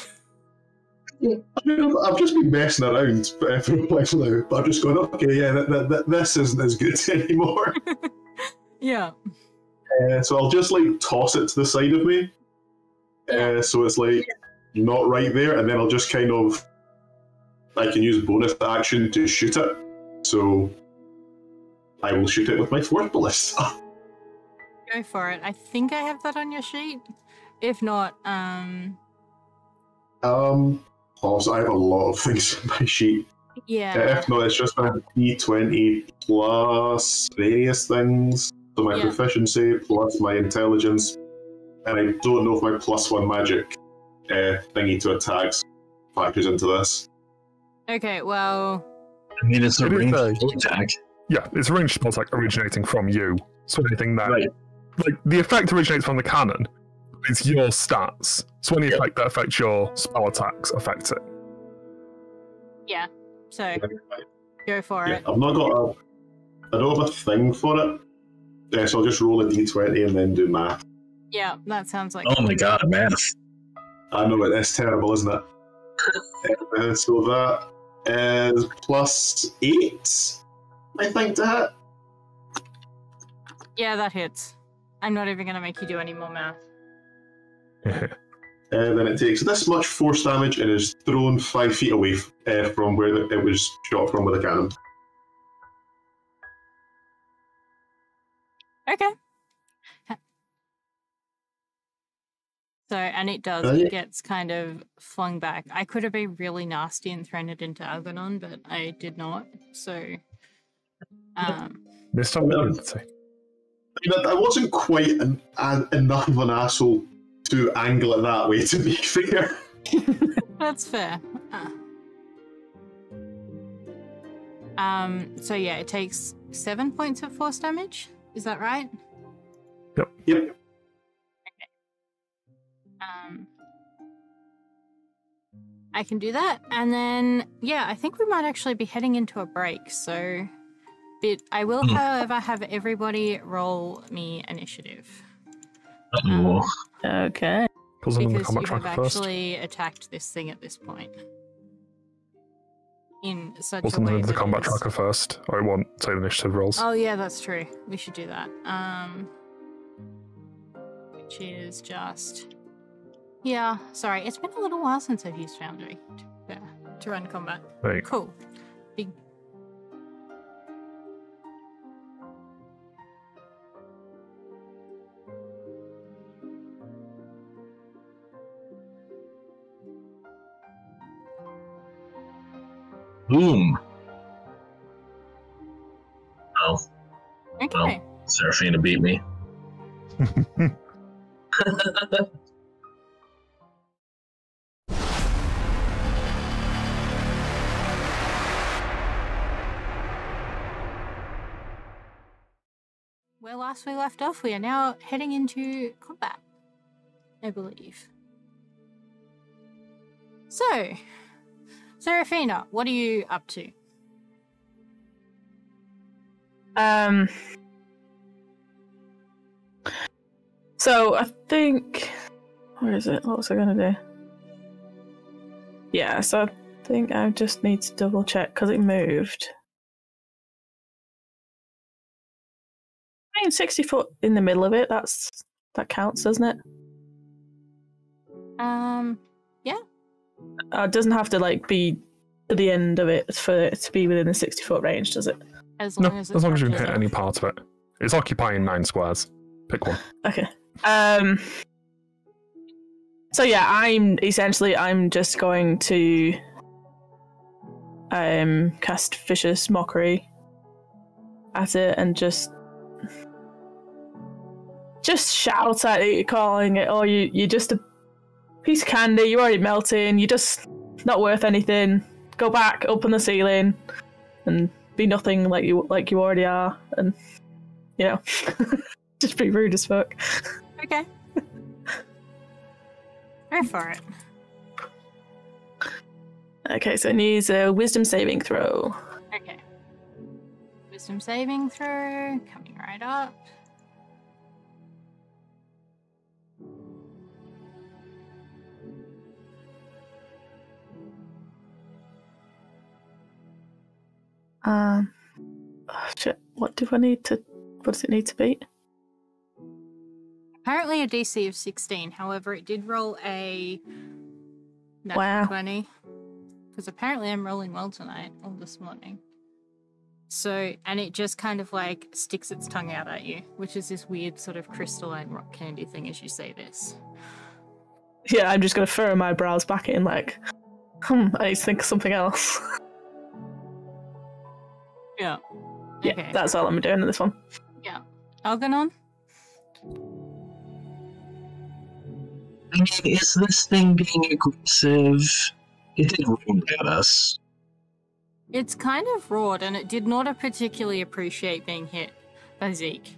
I've just been messing around for for a while now, but I've just gone, okay, yeah, that, that, that, this isn't as good anymore. Yeah. Uh, so I'll just like toss it to the side of me. Uh, so it's like not right there, and then I'll just kind of I can use bonus action to shoot it. So I will shoot it with my force ballista. Go for it. I think I have that on your sheet. If not, um Um, also I have a lot of things in my sheet. Uh, yeah. If not, it's just my D20 plus various things. So my Yeah. proficiency plus my intelligence, and I don't know if my plus one magic uh, thingy to attacks factors into this. Okay, well I mean, it's a It is ranged a- attack. Yeah, it's a ranged spell attack originating from you. So anything that, Right. like, the effect originates from the cannon. It's your stats. So any Yeah. effect that affects your spell attacks affects it. yeah. So go for Yeah, it. I've not got a. I don't have a thing for it. Yeah, so I'll just roll a d20 and then do math. Yeah, that sounds like Oh my god, math. I know it. That's terrible, isn't it? Uh, so that is plus eight, I think, to hit. Yeah, that hits. I'm not even going to make you do any more math. Uh, then it takes this much force damage and is thrown five feet away uh, from where it was shot from with a cannon. Okay. So, and it does, Right. it gets kind of flung back. I could have been really nasty and thrown it into Algernon, but I did not. So, um, Missed opportunity. I, mean, I- I wasn't quite an, a, enough of an asshole to angle it that way, to be fair. that's fair. Uh. Um, so yeah, it takes seven points of force damage. Is that right? Yep. Yep. Um, I can do that, and then yeah, I think we might actually be heading into a break. So, but I will, Hmm. however, have everybody roll me initiative Oh, Okay. Because I'm on the because you combat have tracker first. actually attacked this thing at this point. In such Wasn't a way into the combat tracker first. I won't take initiative rolls. Oh yeah, that's true. We should do that. Um, which is just yeah. Sorry, it's been a little while since I've used Foundry to, yeah, to run combat. There you go. Cool. Big. boom. Oh, Okay. Seraphina beat me. Where last we left off, we are now heading into combat. I believe. So, Seraphina, what are you up to? Um. So I think, where is it? What was I gonna do? Yeah, so I think I just need to double check because it moved. Mean, sixty foot in the middle of it. That's that counts, doesn't it? Um, Uh, it doesn't have to like be to the end of it for it to be within the sixty foot range, does it? as No, long as as long as you can hit just- any part of it. It's occupying nine squares. Pick one. Okay. Um. So yeah, I'm essentially I'm just going to um cast vicious mockery at it and just just shout at it, calling it, "Oh, you you're just a piece of candy. You're already melting. You're just not worth anything. Go back up on the ceiling and be nothing like you like you already are." And you know, just be rude as fuck. Okay. Go for it. Okay, so it needs a wisdom saving throw. Okay. Wisdom saving throw coming right up. Um, oh, shit. What do I need to? What does it need to beat? Apparently a DC of 16. However, it did roll a Wow. 20. Because apparently I'm rolling well tonight or this morning. So, and it just kind of like sticks its tongue out at you, which is this weird sort of crystalline rock candy thing as you say this. Yeah, I'm just gonna furrow my brows back in, like, hmm, I need to think of something else. Yeah. yeah, Okay. that's all I'm doing in this one. Yeah. Algernon? I mean, is this thing being aggressive? It did roam at us. It's kind of roared and it did not particularly appreciate being hit by Zeke.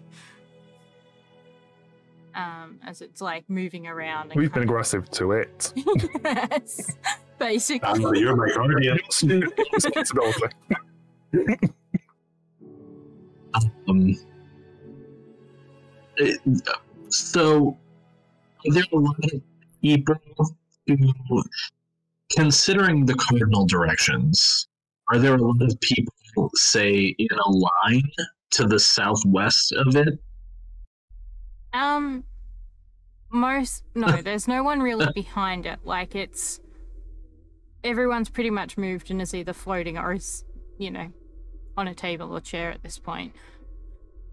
Um, as it's like moving around. And We've been kind aggressive to it. yes, basically. You're my guardian. Responsibility. Um, it- so, are a lot of people to- considering the cardinal directions, are there a lot of people, say, in a line to the southwest of it? Um, most no, there's no one really behind it. Like it's everyone's pretty much moved and is either floating or is you know on a table or chair at this point.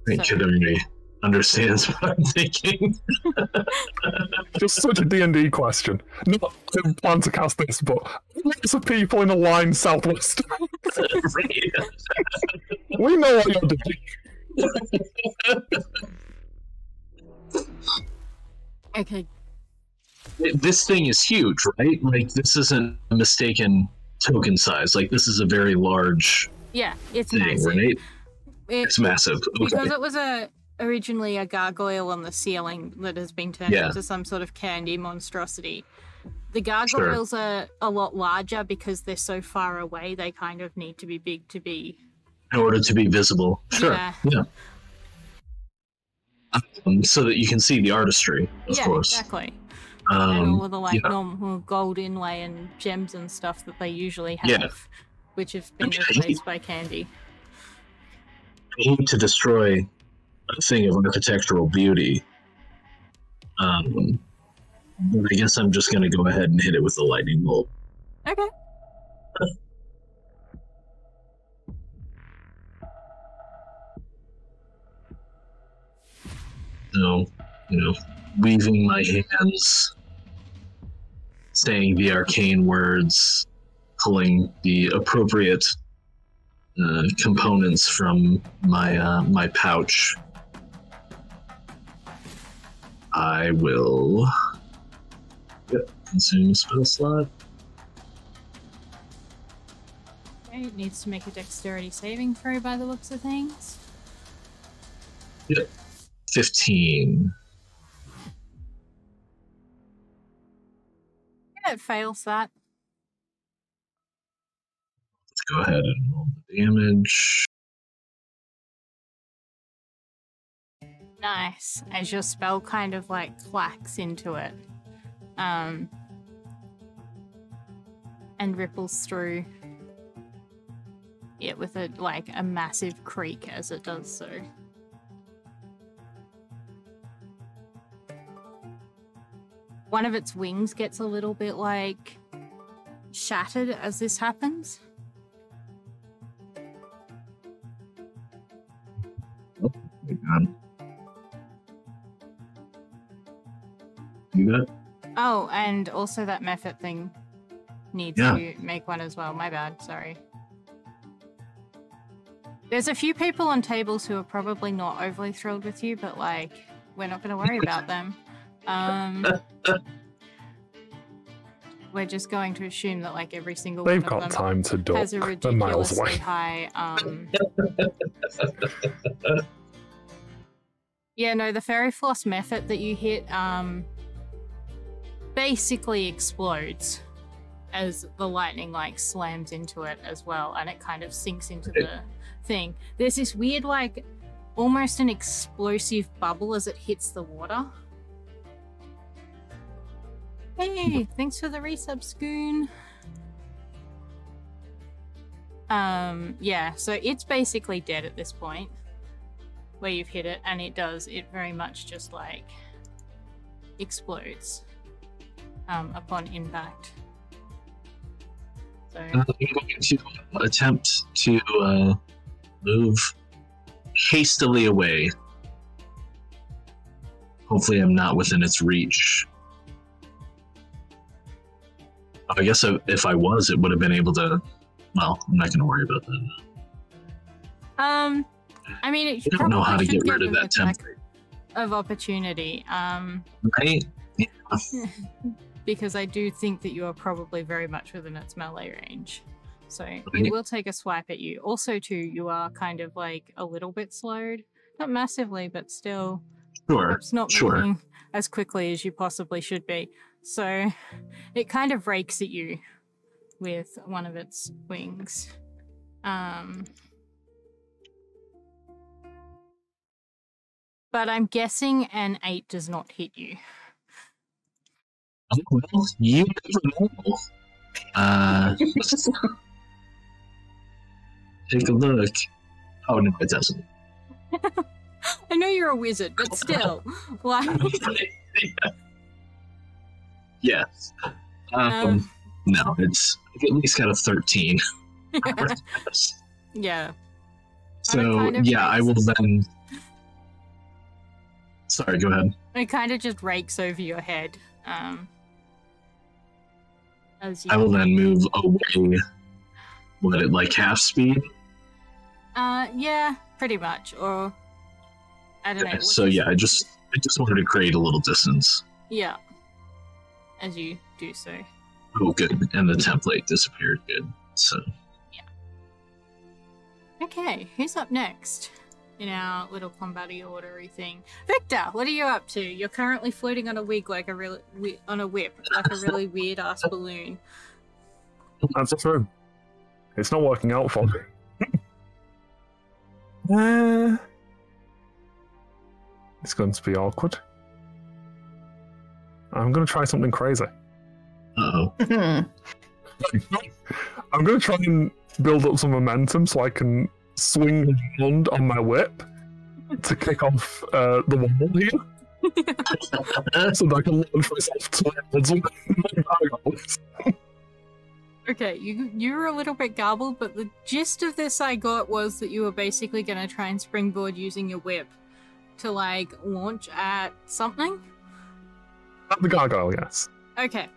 I think So- Kadari understands what I'm thinking. Just such a D&D question. Not I didn't plan to cast this, but lots of people in a line southwest. We know what you're doing. Okay, this thing is huge, right? Like this isn't a mistaken token size. Like this is a very large yeah, it's massive. It- It's massive. because it was a originally a gargoyle on the ceiling that has been turned Yeah. into some sort of candy monstrosity. The gargoyles are a lot larger because they're so far away. They kind of need to be big to be. In order to be visible, sure, Yeah. yeah. Um, so that you can see the artistry, of yeah, course. exactly. and all Um, of the like yeah. normal gold inlay and gems and stuff that they usually have, Yeah. Which have been replaced by candy. I hate to destroy a thing of architectural beauty. Um, but I guess I'm just going to go ahead and hit it with a lightning bolt. Okay. So, you know, weaving my hands, saying the arcane words, pulling the appropriate uh, components from my uh, my pouch. I will yep, consume a spell slot. Okay, it needs to make a dexterity saving throw by the looks of things. 15. Yeah, it fails that. Go ahead and roll the damage. Nice. As your spell kind of like clacks into it. Um and ripples through it with a like a massive creak as it does so. One of its wings gets a little bit like shattered as this happens. Hang on. You got Oh, and also that mephit thing needs Yeah. to make one as well. My bad, sorry. There's a few people on tables who are probably not overly thrilled with you, but like, we're not going to worry about them. Um, we're just going to assume that like every single They've one of got them time to duck. has a They're miles ridiculously high. Um, yeah, no, the fairy floss mephit that you hit um, basically explodes as the lightning like slams into it as well, and it kind of sinks into the thing. There's this weird like almost an explosive bubble as it hits the water. Hey, thanks for the resub, Scoon. Um, yeah, so it's basically dead at this point where you've hit it, and it does, it very much just like explodes um, upon impact. So, I'm going to attempt to uh, move hastily away. Hopefully, I'm not within its reach. I guess if if I was, it would have been able to. Well, I'm not going to worry about that. um, I mean, it I don't know how to get rid of that template, of opportunity. Um, right? because I do think that you are probably very much within its melee range. So Right. it will take a swipe at you. Also, too, you are kind of like a little bit slowed. Not massively, but still Sure. perhaps not sure. moving as quickly as you possibly should be. So it kind of rakes at you with one of its wings. Um, but I'm guessing an eight does not hit you. Oh, well, you never know. Uh, take a look. Oh no, it doesn't. I know you're a wizard, but still, like, Yes. Um, Um. no, it's I've at least got a thirteen. yeah. so kind of yeah, I will then. Sorry, go ahead. It kind of just rakes over your head. Um, as you, I will then move away. What at like half speed? Uh, yeah, pretty much. Or I don't know. Okay, what's so yeah, I just I just wanted to create a little distance. yeah. As you do so. Oh, good, and the template disappeared. Good. So Yeah. Okay, who's up next in our little combat ordery thing? Victor, what are you up to? You're currently floating on a wig like a really wi- on a whip, like a really weird ass balloon. That's true. It's not working out for me. uh, it's going to be awkward. I'm going to try something crazy. oh, I'm going to try and build up some momentum so I can swing around on my whip to kick off uh, the wall here, so that I can launch myself towards one of my. Okay, you you were a little bit garbled, but the gist of this I got was that you were basically going to try and springboard using your whip to like launch at something. At the gargoyle, yes. Okay.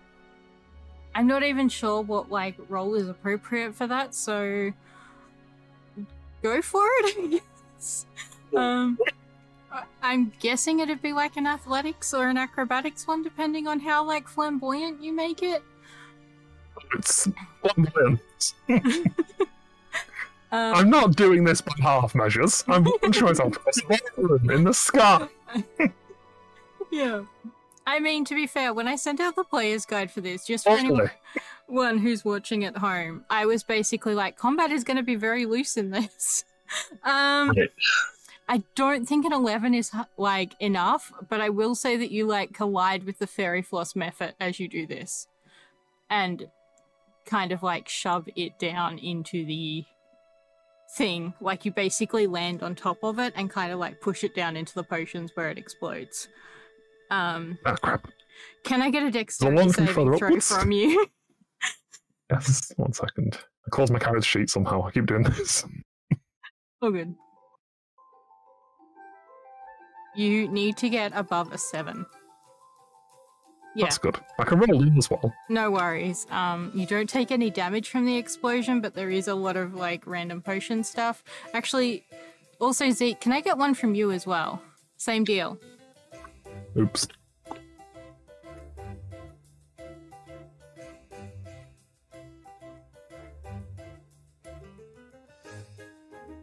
I'm not even sure what like roll is appropriate for that, so go for it. I guess. Um, I'm guessing it'd be like an athletics or an acrobatics one, depending on how like flamboyant you make it. It's flamboyant. Um, I'm not doing this by half measures. I'm launching myself across the room in the sky. yeah. I mean, to be fair, when I sent out the player's guide for this, just for anyone who's watching at home, I was basically like, combat is going to be very loose in this. um. I don't think an 11 is like enough, but I will say that you like collide with the fairy floss mephit as you do this and kind of like shove it down into the thing. Like you basically land on top of it and kind of like push it down into the potions where it explodes. Um, Ah, crap. can I get a dexterity from saving throw from you? Yes, one second. I closed my character sheet somehow. I keep doing this. Oh, good. You need to get above a seven. Yeah, That's good. I can roll in as well. no worries. Um, you don't take any damage from the explosion, but there is a lot of like random potion stuff. Actually, also Zeke, can I get one from you as well? Same deal. Oops.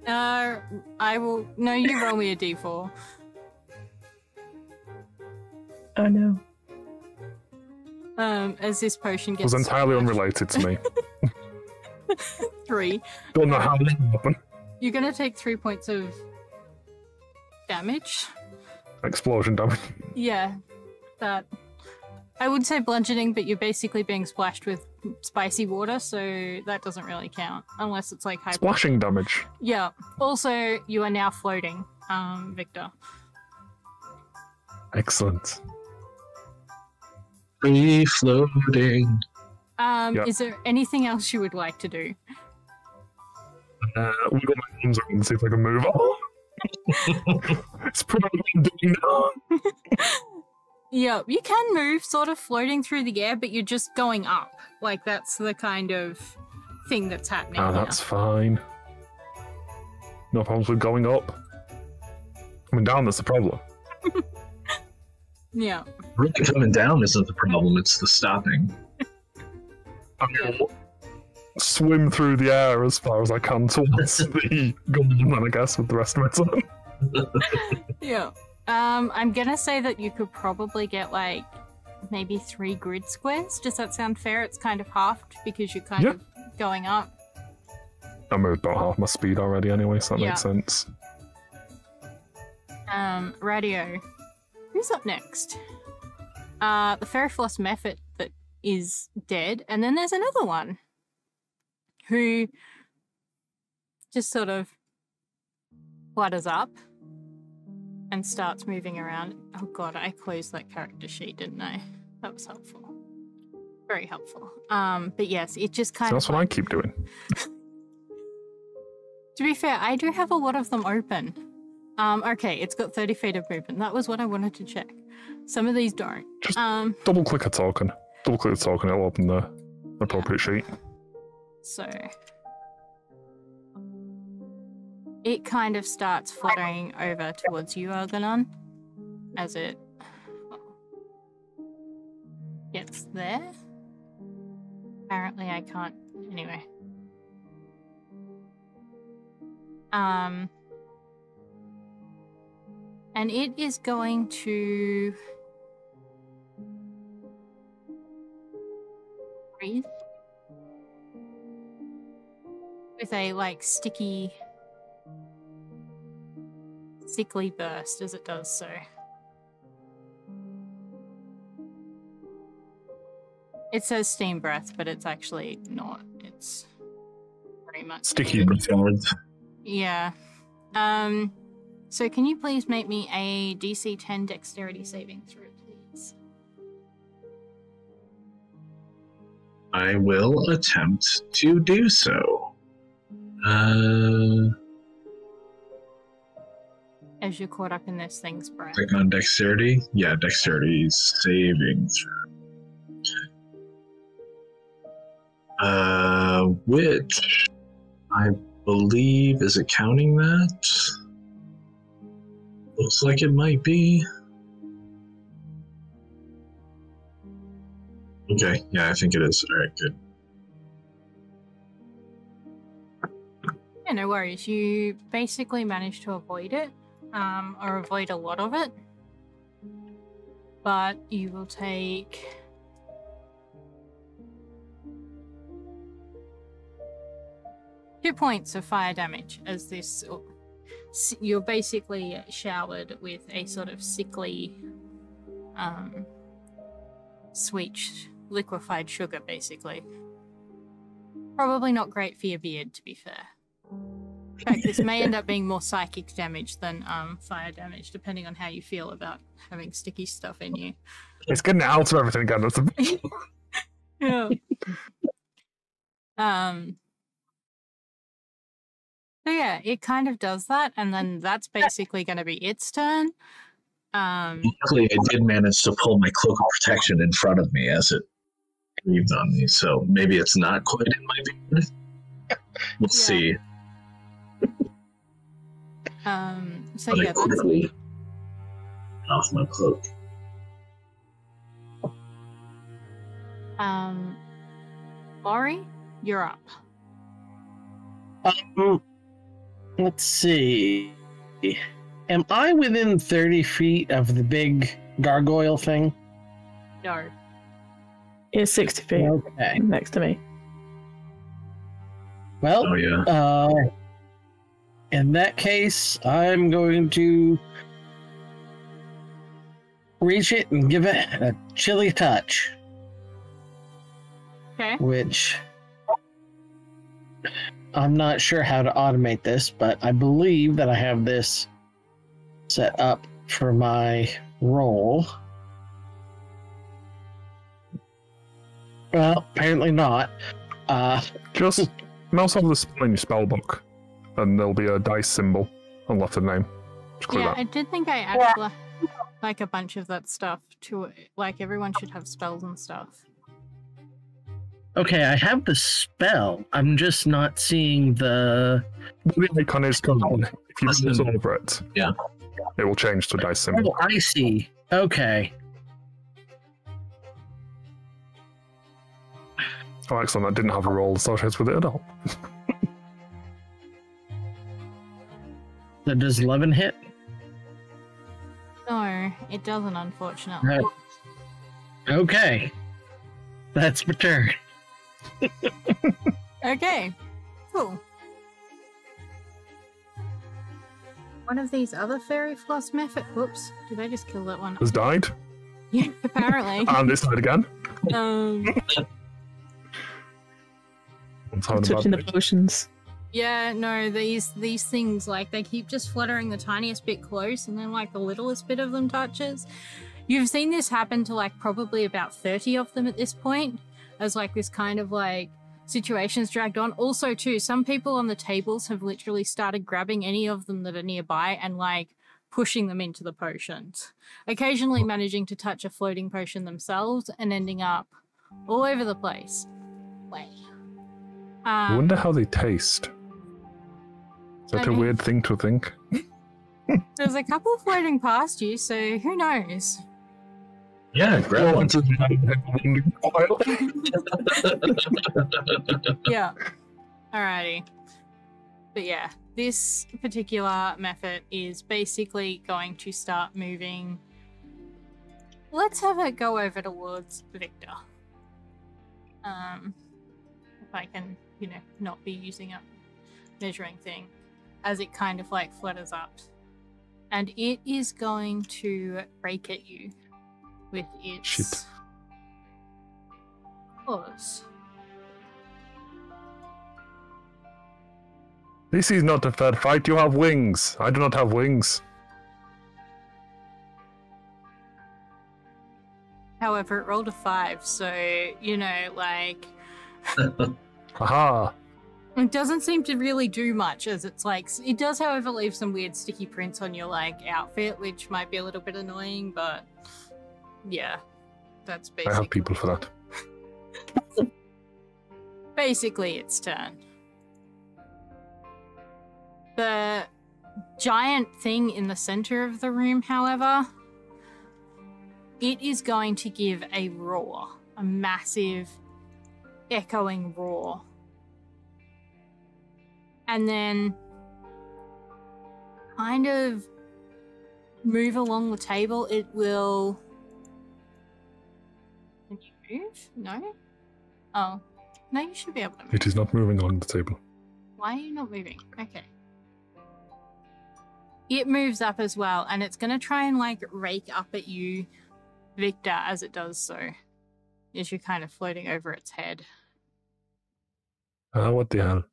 Uh, I will. No, you roll me a d4. Oh no. Um, as this potion It was gets entirely unrelated to me. three, Don't know how that happened. you're gonna take three points of damage. Explosion damage. Yeah, that. I would say bludgeoning, but you're basically being splashed with spicy water, so that doesn't really count unless it's like high. Splashing damage. Yeah. Also, you are now floating, um, Victor. Excellent. free floating. Um, Yeah. is there anything else you would like to do? Uh, wiggle my arms around and see if I can move on. it's probably what I'm doing now. Yeah, you can move, sort of floating through the air, but you're just going up. Like that's the kind of thing that's happening. Ah, here. that's fine. No problems with going up. Coming down, that's the problem. Yeah. Really coming down isn't the problem; it's the stopping. I will swim through the air as far as I can towards the golem, I guess, with the rest of my time. Yeah. Um, I'm gonna say that you could probably get like maybe three grid squares. Does that sound fair? It's kind of halved because you're kind Yeah. of going up. I moved about half my speed already anyway, so that Yeah. makes sense. Um, radio. Who's up next? uh, the Fairy Floss Mephit that is dead, and then there's another one who just sort of flutters up and starts moving around. Oh god, I closed that character sheet, didn't I? That was helpful. Very helpful. Um, but yes, it just kind So of. that's what I keep doing. To be fair, I do have a lot of them open. Um, okay, it's got 30 feet of movement. That was what I wanted to check. Some of these don't. Just- Um, Double click a token. Double click the token, it'll open the appropriate sheet. So it kind of starts fluttering over towards you, Algernon, as it gets there. Apparently, I can't. Anyway. Um, and it is going to breathe with a like sticky, sickly burst as it does so. It says steam breath, but it's actually not. It's very much Sticky. Retards. yeah. Um. So can you please make me a DC 10 Dexterity saving throw, please? I will attempt to do so. Uh, As you're caught up in this thing's breath. Like on dexterity. Yeah, dexterity saving throw. Uh, which I believe is it counting that? Looks like it might be. Okay, yeah, I think it is. All right, good. Yeah, no worries. You basically managed to avoid it, um, or avoid a lot of it. But you will take. Two points of fire damage as this. You're basically showered with a sort of sickly, um, sweet, liquefied sugar, basically. Probably not great for your beard, to be fair. In fact, this may end up being more psychic damage than um, fire damage, depending on how you feel about having sticky stuff in you. It's getting out of everything again. That's a... Yeah. um. So yeah, it kind of does that, and then that's basically going to be its turn. Um. Luckily, I did manage to pull my cloak of protection in front of me as it breathed on me, so maybe it's not quite in my beard. We'll Yeah. see. Um. So But I yeah, that's quickly off my cloak. um. Laurie, you're up. Um, let's see. Am I within 30 feet of the big gargoyle thing? No. It's 60 feet Okay. next to me. Well, Oh yeah. Uh, in that case, I'm going to reach it and give it a chilly touch, Okay. which I'm not sure how to automate this, but I believe that I have this set up for my roll. Well, apparently not. Uh, Just mouse over the spell in your spell book, and there'll be a dice symbol and left of the name. Yeah, that. I did think I added li- like a bunch of that stuff to it. Like everyone should have spells and stuff. Okay, I have the spell. I'm just not seeing the. The icon is gone. If you mouse over it, Yeah. it will change to a dice symbol. Oh, I see. Okay. Oh, excellent! I didn't have a roll associated with it at all. So does 11 hit? No, it doesn't, unfortunately. No. Okay. That's my turn. Okay, cool. One of these other fairy floss mephit. Whoops, did I just kill that one? Has died. Yeah, apparently. And this side again. um, I'm having a bad Touching the potions. Yeah, no, these these things like they keep just fluttering the tiniest bit close, and then like the littlest bit of them touches. You've seen this happen to like probably about thirty of them at this point, as like this kind of like situations dragged on. Also, too, some people on the tables have literally started grabbing any of them that are nearby and like pushing them into the potions, occasionally managing to touch a floating potion themselves and ending up all over the place. I Um, wonder how they taste. Is that a Okay. weird thing to think? There's a couple floating past you, so who knows? Yeah, grab one. yeah. Alrighty. But yeah, this particular mephit is basically going to start moving. Let's have it go over towards Victor. Um, if I can, you know, not be using a measuring thing, as it kind of like flutters up, and it is going to break at you with its Shit. claws. This is not a fair fight. You have wings. I do not have wings. However, it rolled a five, so you know, like Haha. It doesn't seem to really do much. As it's like it does, however, leave some weird sticky prints on your like outfit, which might be a little bit annoying. But yeah, that's basically. I have people for that. basically its turn. The giant thing in the center of the room, however, it is going to give a roar, a massive, echoing roar. And then kind of move along the table. It will. Can you move? No? Oh. No, you should be able to move. It is not moving along the table. Why are you not moving? Okay. It moves up as well, and it's gonna try and like rake up at you, Victor, as it does so. As you're kind of floating over its head. Ah, what the hell?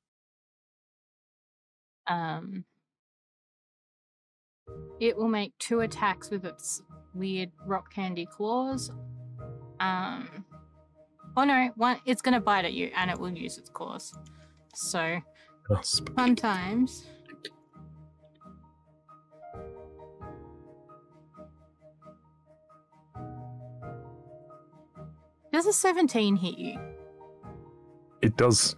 Um, it will make two attacks with its weird rock candy claws. Um, oh no, one. It's gonna bite at you, and it will use its claws. So fun times. Does a 17 hit you? It does.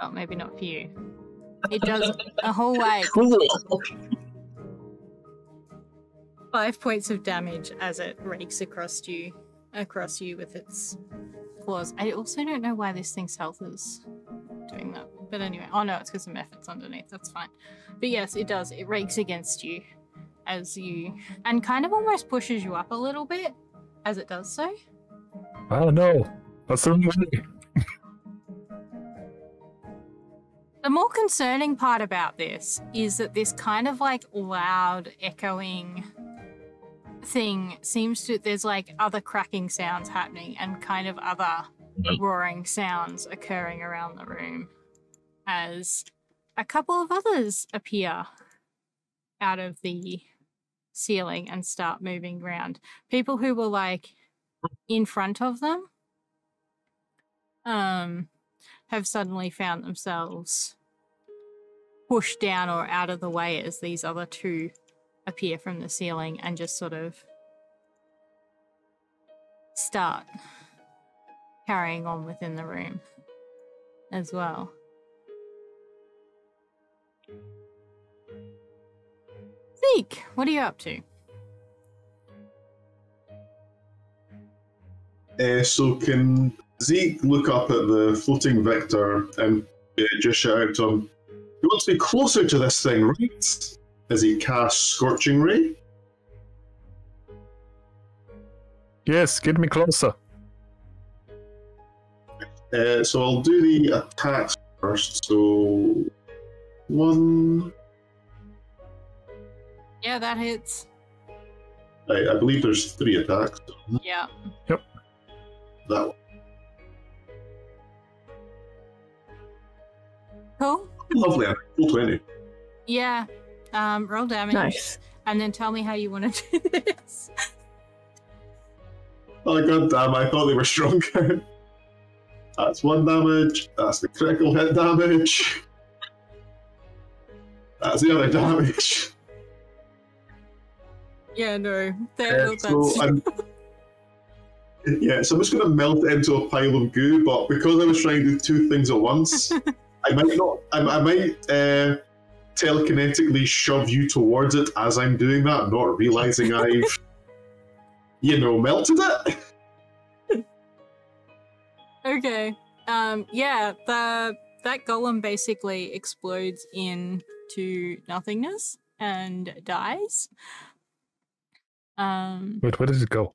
Oh, maybe not for you. It does a whole way. Five points of damage as it rakes across you, across you with its claws. I also don't know why this thing's health is doing that. But anyway, oh no, it's because the mephit's underneath. That's fine. But yes, it does. It rakes against you as you, and kind of almost pushes you up a little bit as it does so. Oh no. That's the wrong way. The more concerning part about this is that this kind of like loud echoing thing seems to there's like other cracking sounds happening and kind of other roaring sounds occurring around the room as a couple of others appear out of the ceiling and start moving around. People who were like in front of them um have suddenly found themselves pushed down or out of the way as these other two appear from the ceiling and just sort of start carrying on within the room as well. Zeke, what are you up to? Uh, so can Zeke look up at the floating Victor and uh, just shout out to him, You want to be closer to this thing, right? As he casts Scorching Ray. Yes, get me closer. Uh, so I'll do the attacks first. So one, Yeah, that hits. I, I believe there's three attacks. Yeah. Yep. That one. Cool. Lovely. Full 20. Yeah. Um, roll damage. Nice. And then tell me how you want to do this. Oh god damn, I thought they were stronger. That's one damage. That's the critical hit damage. That's the other damage. yeah, no. Uh, That, so that's I'm, yeah, so I'm just going to melt it into a pile of goo, but because I was trying to do two things at once, I might not. I, I might uh, telekinetically shove you towards it as I'm doing that, not realizing I've, you know, melted it. Okay. Um, yeah, the that golem basically explodes into nothingness and dies. Um, Wait, where does it go?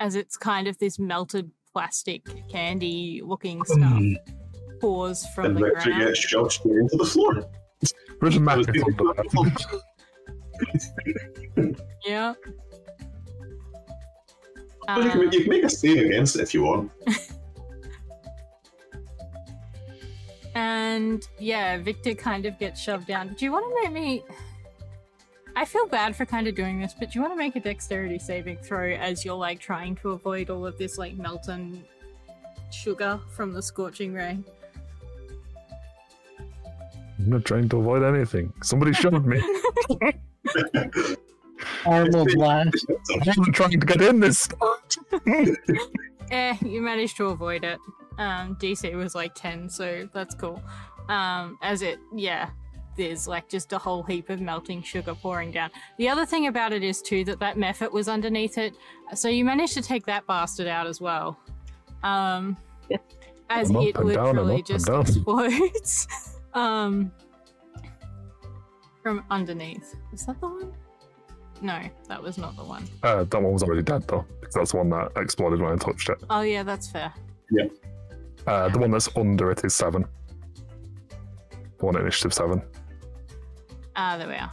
as it's kind of this melted plastic candy looking stuff Hmm. Pours from And the Victor ground. gets shoved straight into the floor. Where's the I was magnet thinking- under that? Yeah. Well, you, can, Um, you can make a save against it if you want. And yeah, Victor kind of gets shoved down. Do you want to make me? I feel bad for kind of doing this, but do you want to make a dexterity saving throw as you're like trying to avoid all of this like melting sugar from the scorching ray? I'm not trying to avoid anything. Somebody showed me. Armor blast. I wasn't trying to get in this. Eh, you managed to avoid it. Um, DC was like 10, so that's cool. Um, as it, yeah, there's like just a whole heap of melting sugar pouring down. The other thing about it is, too, that that Mephit was underneath it, so you managed to take that bastard out as well. Um, as I'm up it and down, literally up just down. explodes. um, from underneath. Is that the one? No, that was not the one. Uh, that one was already dead though, because that's the one that exploded when I touched it. Oh, yeah, that's fair. Uh, the one that's under it is seven. The one initiative seven. Ah, there we are.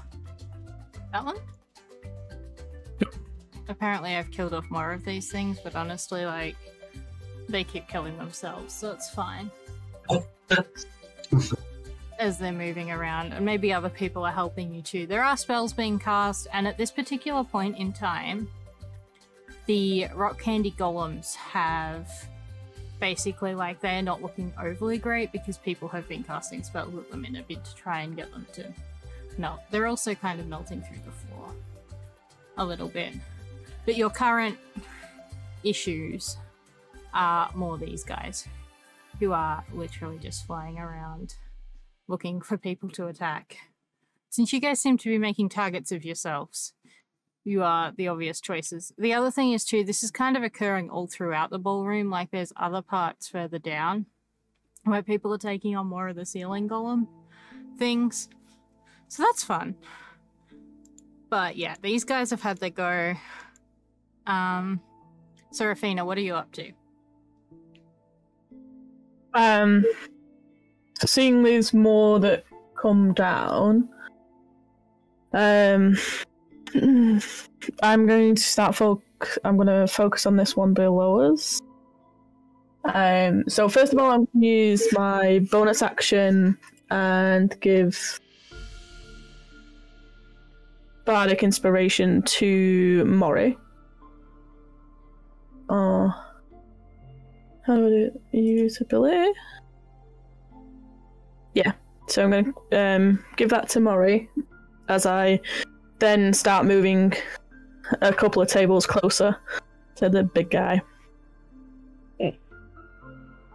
That one? Yep. Apparently, I've killed off more of these things, but honestly, like, they keep killing themselves, so it's fine. As they're moving around, and maybe other people are helping you too. There are spells being cast, and at this particular point in time, the rock candy golems have basically like they're not looking overly great because people have been casting spells at them in a bit to try and get them to melt. They're also kind of melting through the floor a little bit. But your current issues are more these guys who are literally just flying around looking for people to attack. Since you guys seem to be making targets of yourselves, you are the obvious choices. The other thing is, too, this is kind of occurring all throughout the ballroom. Like, there's other parts further down where people are taking on more of the ceiling golem things. So that's fun. But yeah, these guys have had their go. Um, Serafina, what are you up to? Um, seeing there's more that come down, um, I'm going to start folk. I'm going to focus on this one below us. Um, so first of all, I'm going to use my bonus action and give bardic inspiration to Mori. Oh, how would it use ability? Yeah, so I'm going to um, give that to Mori as I then start moving a couple of tables closer to the big guy.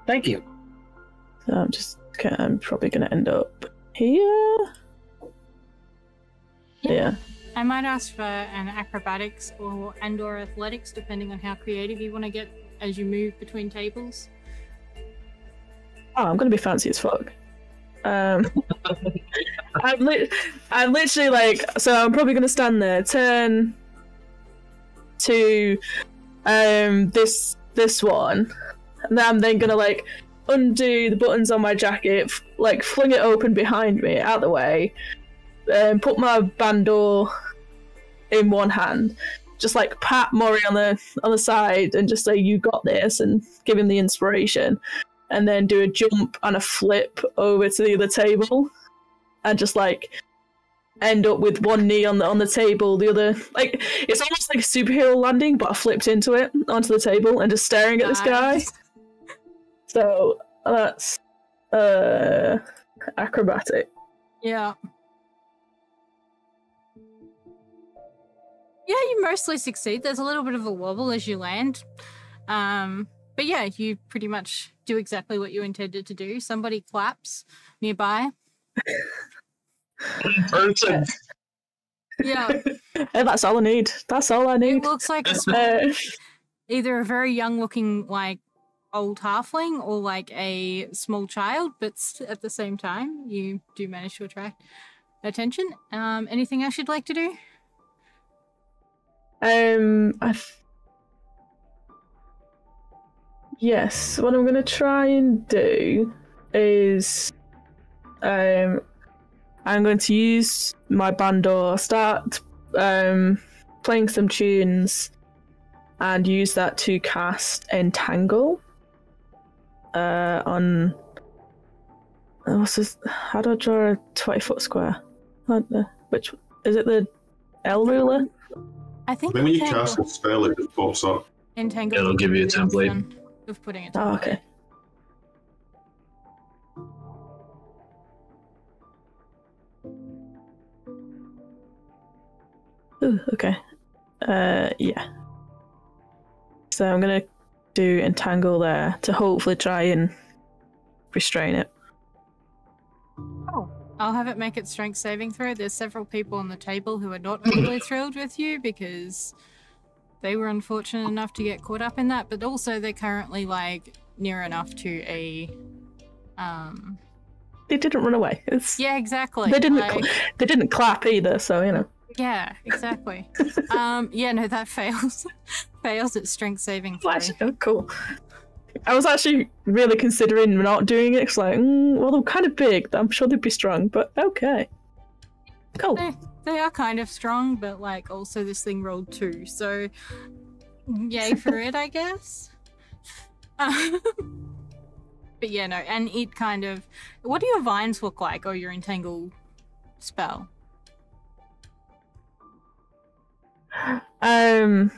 Thank you. So I'm just, I'm probably going to end up here. Yeah. I might ask for an acrobatics or and or athletics, depending on how creative you want to get as you move between tables. Oh, I'm gonna be fancy as fuck. Um, I'm, li- I'm literally like, so I'm probably gonna stand there, turn to um this this one, and then I'm then gonna like undo the buttons on my jacket, f- like fling it open behind me, out the way, and put my bandore in one hand, just like pat Mori on the on the side and just say you got this and give him the inspiration, and then do a jump and a flip over to the other table, and just like end up with one knee on the on the table, the other like it's almost like a superhero landing, but I flipped into it onto the table and just staring at this guy. So that's uh acrobatic. Yeah. Yeah, you mostly succeed. There's a little bit of a wobble as you land. Um, but yeah, you pretty much do exactly what you intended to do. Somebody claps nearby. Person. Yeah, And that's all I need. That's all I need. it looks like a either a very young looking like old halfling or like a small child, but at the same time, you do manage to attract attention. Um, anything else you'd like to do? Um, I. Th- yes, what I'm gonna try and do is, um, I'm going to use my bandore, start um playing some tunes, and use that to cast entangle. Uh, on. What's this? How do I draw a twenty foot square? What the- Which is it? The L ruler? I I think think when you cast a spell, it just pops up. entangle It'll give you a the template. Option Of putting it. Oh, okay. Ooh, okay. Uh, yeah. So I'm gonna do entangle there to hopefully try and restrain it. Oh, I'll have it make its strength saving throw. There's several people on the table who are not overly thrilled with you because they were unfortunate enough to get caught up in that, but also they're currently like near enough to a um They didn't run away. It's, yeah, exactly. They didn't. like- cl- they didn't clap either. So you know. yeah, exactly. um yeah, no, that fails. fails at strength saving. Actually, oh, cool. I was actually really considering not doing it. It's like, mm, well, they're kind of big. I'm sure they'd be strong, but okay. Cool. They, they are kind of strong, but like also this thing rolled two, so yay for it, I guess. Um, but yeah, no, and it kind of. What do your vines look like, or your entangle spell? Um.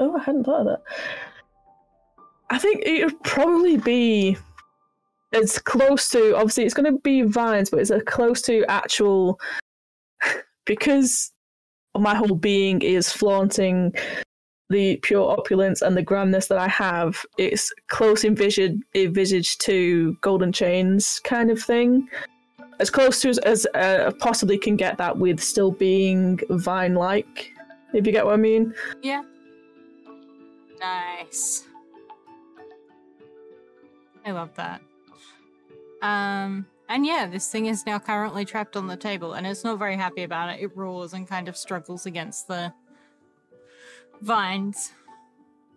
Oh, I hadn't thought of that. I think it would probably be as close to. Obviously, it's going to be vines, but it's a close to actual. Because my whole being is flaunting the pure opulence and the grandness that I have. It's close envisaged, envisaged to golden chains kind of thing. As close to as, as uh, possibly can get that with still being vine-like if you get what I mean. Yeah. Nice. I love that. Um, and yeah, this thing is now currently trapped on the table, and it's not very happy about it. It roars and kind of struggles against the vines.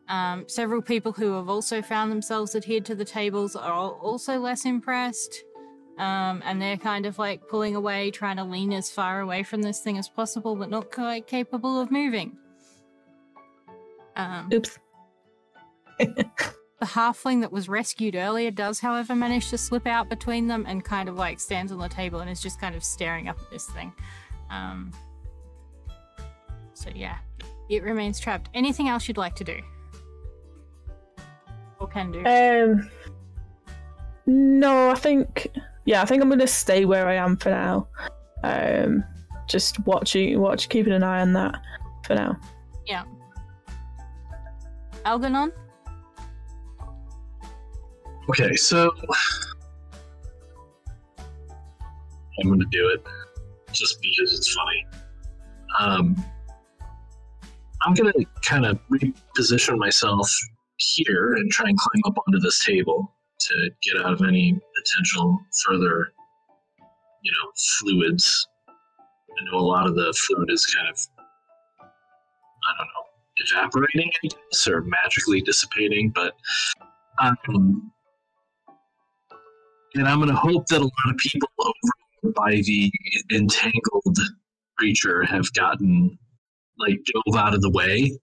Um, several people who have also found themselves adhered to the tables are also less impressed. Um, and they're kind of like pulling away, trying to lean as far away from this thing as possible, but not quite capable of moving. Um, Oops. the halfling that was rescued earlier does, however, manage to slip out between them and kind of like stands on the table and is just kind of staring up at this thing. Um, so yeah, it remains trapped. Anything else you'd like to do? Or can do? Um. No, I think. Yeah, I think I'm gonna stay where I am for now. Um, just watching, watch, keeping an eye on that for now. Yeah. Algernon? Okay, so I'm gonna do it just because it's funny. Um, I'm gonna kind of reposition myself here and try and climb up onto this table to get out of any potential further, you know, fluids. I know a lot of the fluid is kind of, I don't know, evaporating, I guess, or magically dissipating, but um, and I'm going to hope that a lot of people over by the entangled creature have gotten like dove out of the way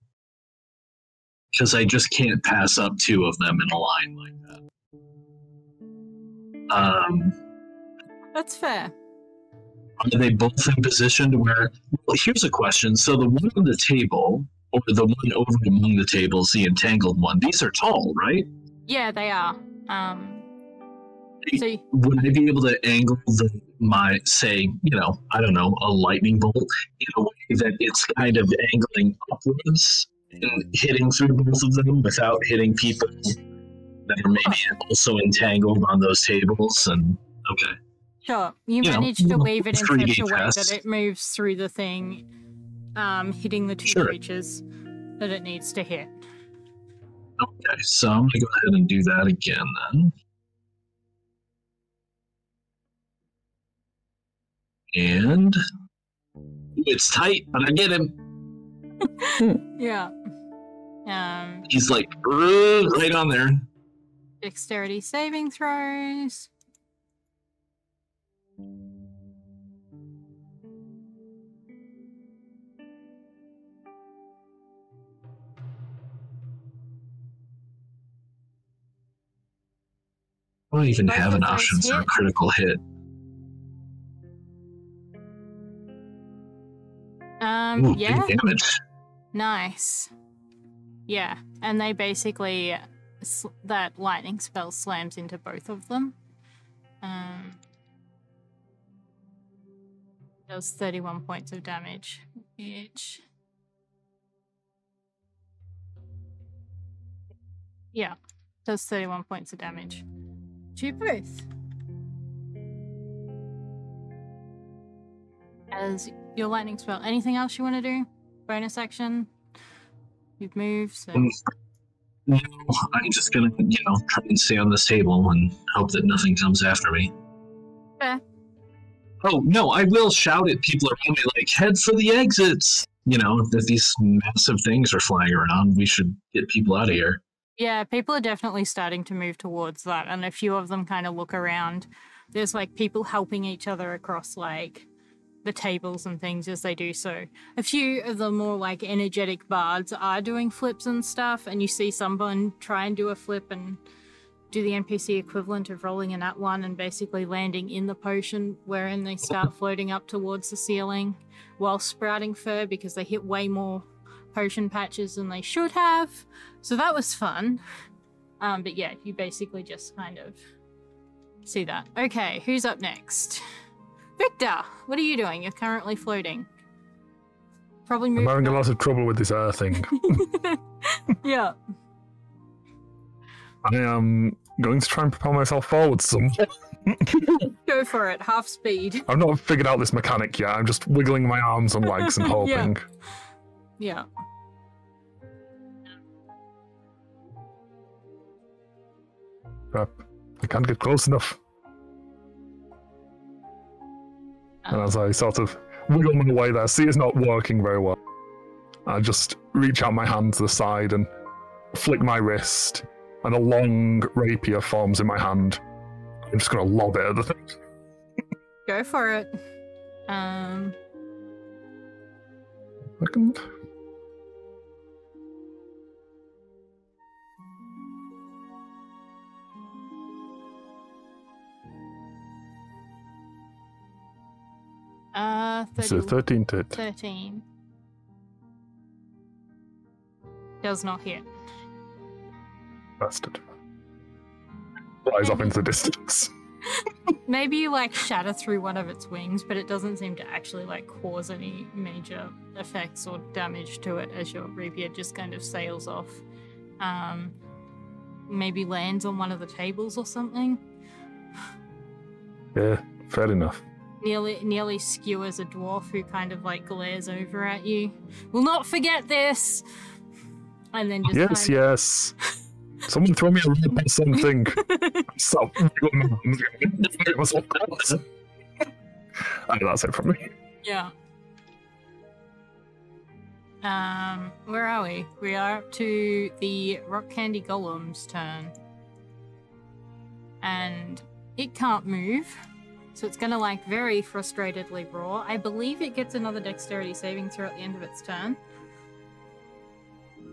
because I just can't pass up two of them in a line like that. Um, That's fair. are they both in position to where? Well, here's a question. So the one on the table, or the one over among the tables, the entangled one, these are tall, right? Yeah, they are. Um. So y- Would I be able to angle the, my, say, you know, I don't know, a lightning bolt in a way that it's kind of angling upwards and hitting through both of them without hitting people that are maybe also entangled on those tables? And okay. sure, you, You know, manage to little weave it in 3D such a way that test. it moves through the thing, um, hitting the two Sure. creatures that it needs to hit. Okay, so I'm gonna go ahead and do that again then. And Ooh, it's tight, but I get him. Yeah. Um, He's like right on there. dexterity saving throws. I don't even Both have an option for a critical hit. Um, Ooh, yeah. damage. Nice. Yeah, and they basically sl- that lightning spell slams into both of them. Um, does thirty-one points of damage each. Yeah, does thirty-one points of damage to both. As your lightning spell, anything else you want to do? bonus action. You've moved, so Mm. No, I'm just gonna, you know, try and stay on this table and hope that nothing comes after me. Oh no, I will shout at people around me like, "Head for the exits!" You know, that these massive things are flying around. We should get people out of here. yeah, people are definitely starting to move towards that, and a few of them kind of look around. There's like people helping each other across like the tables and things as they do so. A few of the more like energetic bards are doing flips and stuff, and you see someone try and do a flip and do the NPC equivalent of rolling in at one and basically landing in the potion, wherein they start floating up towards the ceiling while sprouting fur because they hit way more potion patches than they should have. So that was fun. Um, but yeah, you basically just kind of see that. Okay, who's up next? Victor, what are you doing? You're currently floating. Probably I'm having a lot of trouble with this air thing. yeah. I am going to try and propel myself forward some. Go for it. Half speed. I've not figured out this mechanic yet. I'm just wiggling my arms and legs and hoping. Yeah. But I can't get close enough. And as I sort of wiggle my way there, see it's not working very well. I just reach out my hand to the side and flick my wrist, and a long rapier forms in my hand. I'm just gonna lob it at the thing. go for it. Um. Second. Uh. It's a 30, 13 to hit. 13. Does not hit. Bastard. Flies off into the distance. Maybe you like shatter through one of its wings, but it doesn't seem to actually like cause any major effects or damage to it as your rapier just kind of sails off. Um, maybe lands on one of the tables or something. Yeah, fair enough. Nearly, nearly skewers a dwarf who kind of like glares over at you. We'll not forget this. And then just Yes, kind yes. Someone throw me a rope or something. so, it was all close. And that's it from me. Yeah. Um, where are we? We are up to the rock candy golem's turn. And it can't move. So it's gonna like very frustratedly roar. I believe it gets another dexterity saving throw at the end of its turn.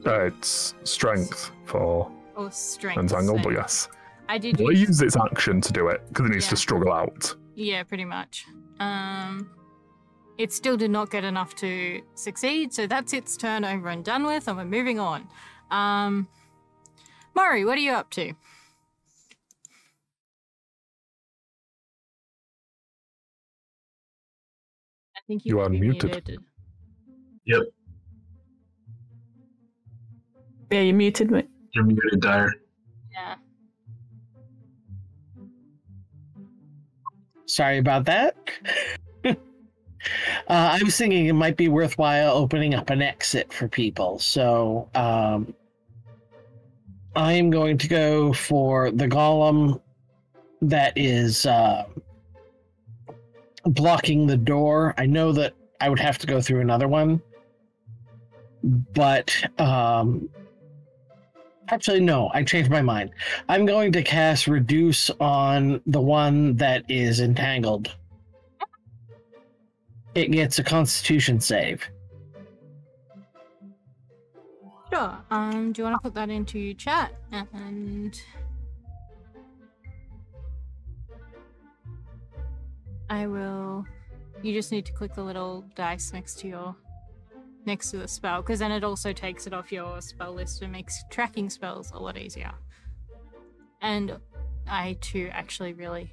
Uh, it's strength for Or strength. entangle, but yes. I did Well, it use uses its action to do it because it needs Yeah. to struggle out. Yeah, pretty much. Um, it still did not get enough to succeed, so that's its turn over and done with, and we're moving on. Um, Murray, what are you up to? Think you, You are might be muted. Yeah, you're muted, mate. You're muted, Dire. Yeah. Sorry about that. uh, I was thinking it might be worthwhile opening up an exit for people. So um, I am going to go for the golem that is uh, blocking the door. I know that I would have to go through another one. But um, actually, no, I changed my mind. I'm going to cast reduce on the one that is entangled. It gets a constitution save. Sure. Um, do you want to put that into chat? And I will. You just need to click the little dice next to your next to the spell, because then it also takes it off your spell list and makes tracking spells a lot easier. And I too actually really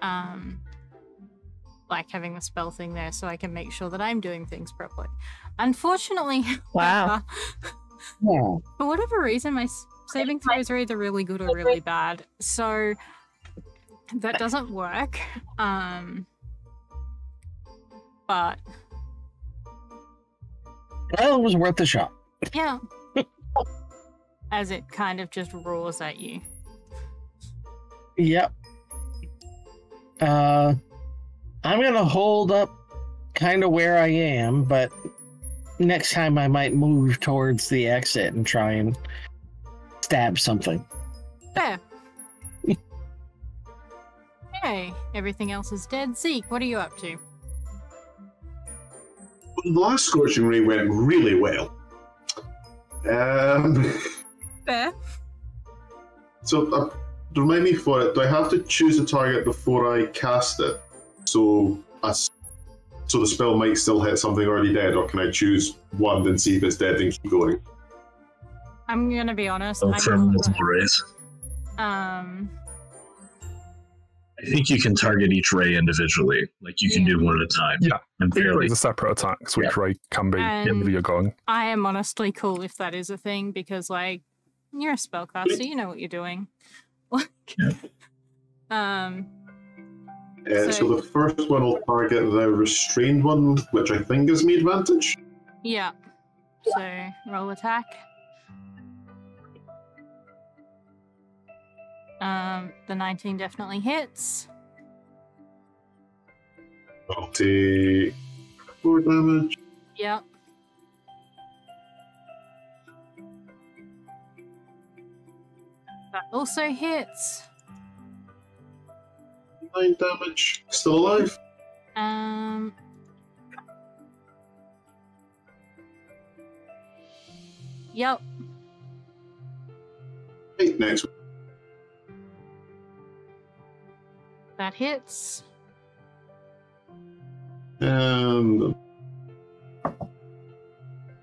um like having the spell thing there so I can make sure that I'm doing things properly. Unfortunately, Wow. Yeah. for whatever reason, my saving throws are either really good or really bad. So that doesn't work. Um, but Well, it was worth a shot. yeah, as it kind of just roars at you. Yep. Uh, I'm gonna hold up kind of where I am, but next time I might move towards the exit and try and stab something. There. Okay, everything else is dead. Zeke, what are you up to? The last scorching ray went really well. Um, Fair. so uh, remind me for it. Do I have to choose a target before I cast it? So, I s so the spell might still hit something already dead, or can I choose one and see if it's dead and keep going? I'm gonna be honest. Oh, I for don't- multiple rays. um, I think you can target each ray individually. Like you can do one at a time. Yeah. And fairly. ray's a separate attack, so each ray can be And- wherever you're going. I am honestly cool if that is a thing because, like, you're a spellcaster, you know what you're doing. Like, Yeah. um, Uh, so, So- the first one will target the restrained one, which I think gives me advantage. yeah. So roll attack. Um, the 19 definitely hits. I'll take four damage. Yep. That also hits. Nine damage. Still alive. Um. Yep. Next. That hits. Um,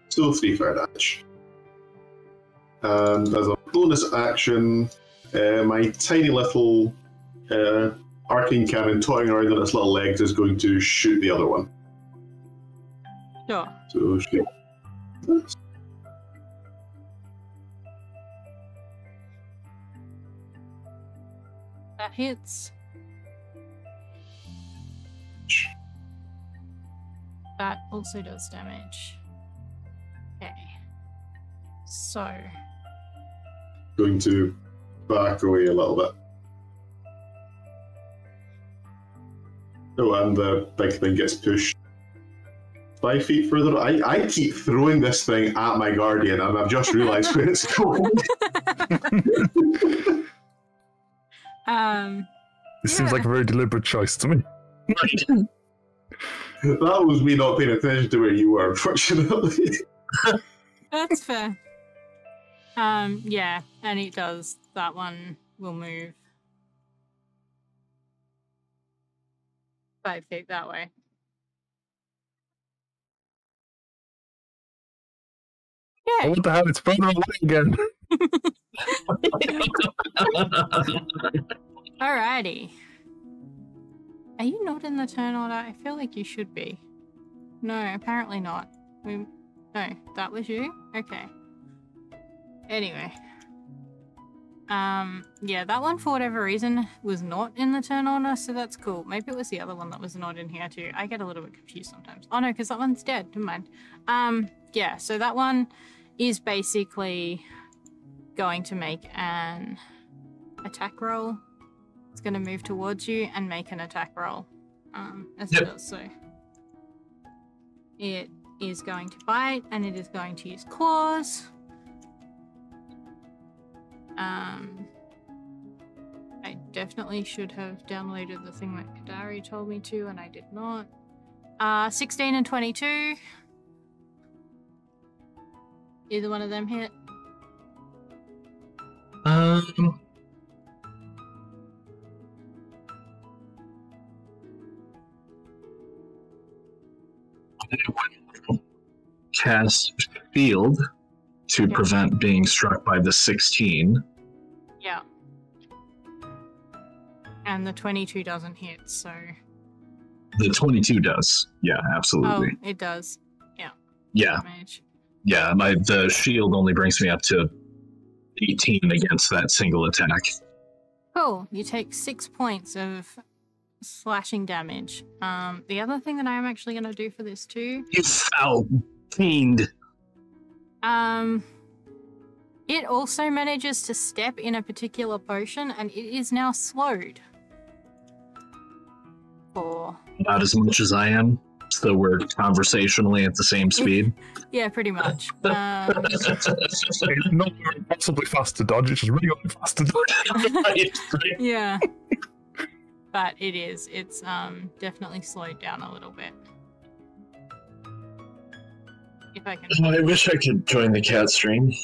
still three fire damage. And as a bonus action, uh, my tiny little uh, arcane cannon toying around on its little legs is going to shoot the other one. Sure. So shoot. That hits. That also does damage. Okay. So, Going to back away a little bit. Oh, and the big thing gets pushed five feet further. I, I keep throwing this thing at my guardian, and I've just realised where it's going. um, This seems like a very deliberate choice to me. Right. That was me not paying attention to where you were, unfortunately. That's fair. Um, yeah, and it does. That one will move five feet that way. Yeah, what the hell? It's further away again. alrighty. Are you not in the turn order? I feel like you should be. No, apparently not. We, no, that was you? Okay. Anyway. Um, yeah, that one for whatever reason was not in the turn order, so that's cool. Maybe it was the other one that was not in here too. I get a little bit confused sometimes. Oh no, because that one's dead. Never mind. Um, yeah, so that one is basically going to make an attack roll. It's going to move towards you and make an attack roll. Um, as Yep. it does so. It is going to bite and it is going to use claws. Um, I definitely should have downloaded the thing that Kadari told me to, and I did not. Uh, 16 and 22. Either one of them hit. Um, cast shield to Yeah. prevent being struck by the 16. Yeah. And the 22 doesn't hit, so. The 22 does. Yeah, absolutely. Oh, it does. Yeah, Damage. yeah. My the shield only brings me up to 18 against that single attack. Cool. You take six points of slashing damage. Um, the other thing that I am actually going to do for this too, You foul fiend. um, it also manages to step in a particular potion, and it is now slowed. For About as much as I am. So we're conversationally at the same speed. yeah, pretty much. Um, It's not impossibly fast to dodge, it's just really fast to dodge. Right, right. yeah, but it is. It's um definitely slowed down a little bit. If I can. I wish I could join the cat stream.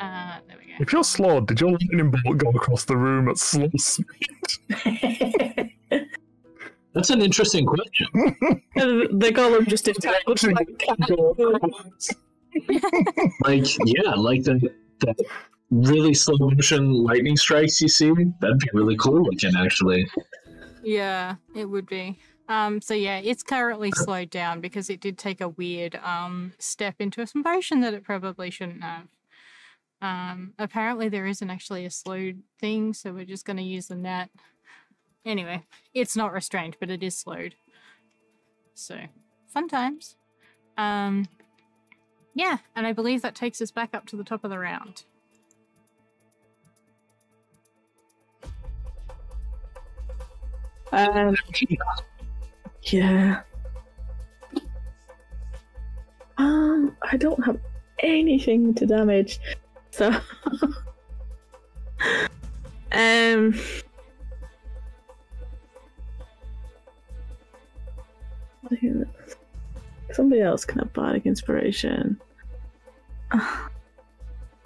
Uh, there we go. If you're slowed, did your lightning bolt go across the room at slow speed? That's an interesting question. the, the golem just entangled like a cat. go across. Like, yeah, like the that really slow motion lightning strikes you see. That'd be really cool looking, actually. Yeah, it would be. Um, so yeah, it's currently slowed down because it did take a weird um step into a motion that it probably shouldn't have. Um, apparently there isn't actually a slowed thing, so we're just gonna use the net. Anyway, it's not restrained, but it is slowed. So fun times. Um, yeah, and I believe that takes us back up to the top of the round. Um, yeah. Um, I don't have anything to damage, so. um. Somebody else can have bardic inspiration.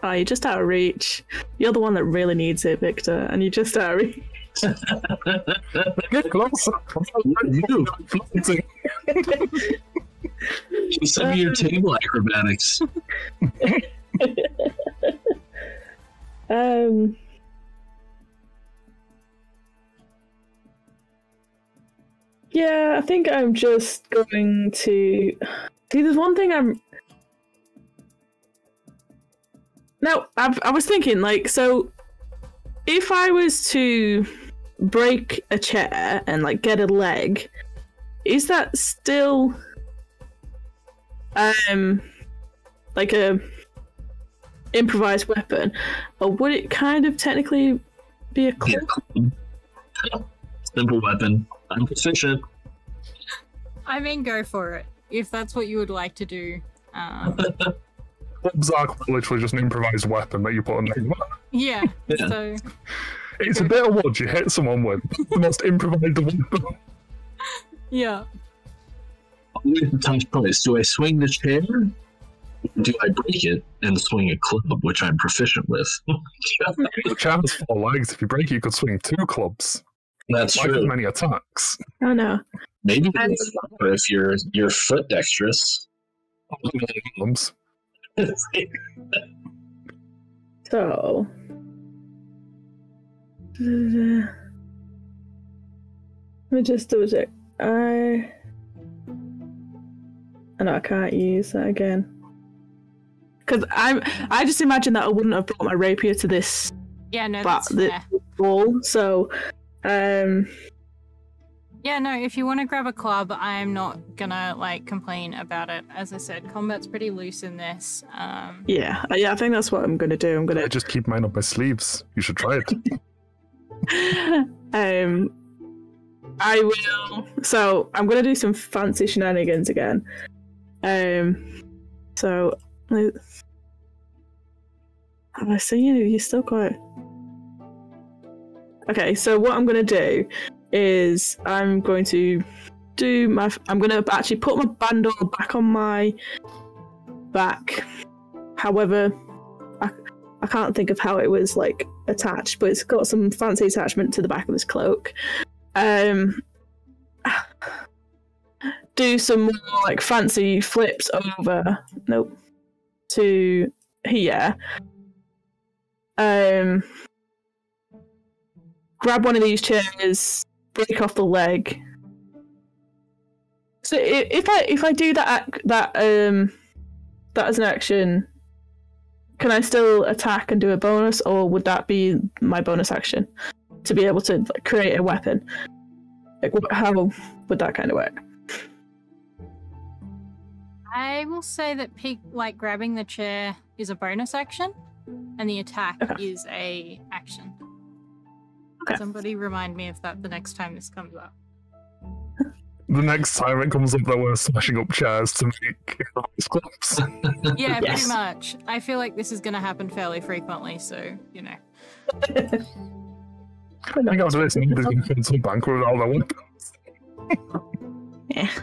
Oh, you're just out of reach. You're the one that really needs it, Victor, and you're just out of reach. Get closer. You. Floating. Do some of your table acrobatics. Um. Yeah, I think I'm just going to. See, there's one thing I'm. No, I've, I was thinking, like, so if I was to break a chair and, like, get a leg, is that still. Um. Like a improvised weapon, or would it kind of technically be a Yeah. Simple weapon. I'm proficient. I mean, go for it if that's what you would like to do. Um, clubs are literally just an improvised weapon that you put on name. Yeah. Yeah. So It's a bit of wood you hit someone with. The most improvised weapon. yeah. With the touch choice, do I swing the chair? Or do I break it and swing a club, which I'm proficient with? The chair has four legs. If you break it, you could swing two clubs. That's Twice as true. many attacks. Oh no. Maybe And- it's if you're you're foot dexterous. Clubs. So. Let me just double check. I. And I can't use that again. Because I'm. I just imagine that I wouldn't have brought my rapier to this Yeah, no, But that's the- fair. wall. So. Um. Yeah, no, if you want to grab a club, I'm not gonna like complain about it. As I said, combat's pretty loose in this. Um Yeah. Yeah. I think that's what I'm gonna do. I'm gonna. I just keep mine up my sleeves. You should try it. um. I will. So I'm gonna do some fancy shenanigans again. Um. So. have I seen you. You're still quite. Okay, so what I'm gonna do is I'm going to do my. I'm gonna actually put my bandore back on my back. However, I, I can't think of how it was like attached, but it's got some fancy attachment to the back of his cloak. Um, do some more like fancy flips over. Nope. To here. Um, grab one of these chairs, break off the leg. So if I if I do that that um that as an action, can I still attack and do a bonus, or would that be my bonus action to be able to like, create a weapon? Like, how would that kind of work? I will say that pick like grabbing the chair is a bonus action and the attack Okay. is a action. Okay. Somebody remind me of that the next time this comes up. The next time it comes up that we're smashing up chairs to make improvised clubs. Yeah, Yes. pretty much. I feel like this is going to happen fairly frequently, so, you know. I think after this, nobody's going to come to the bank with all their weapons.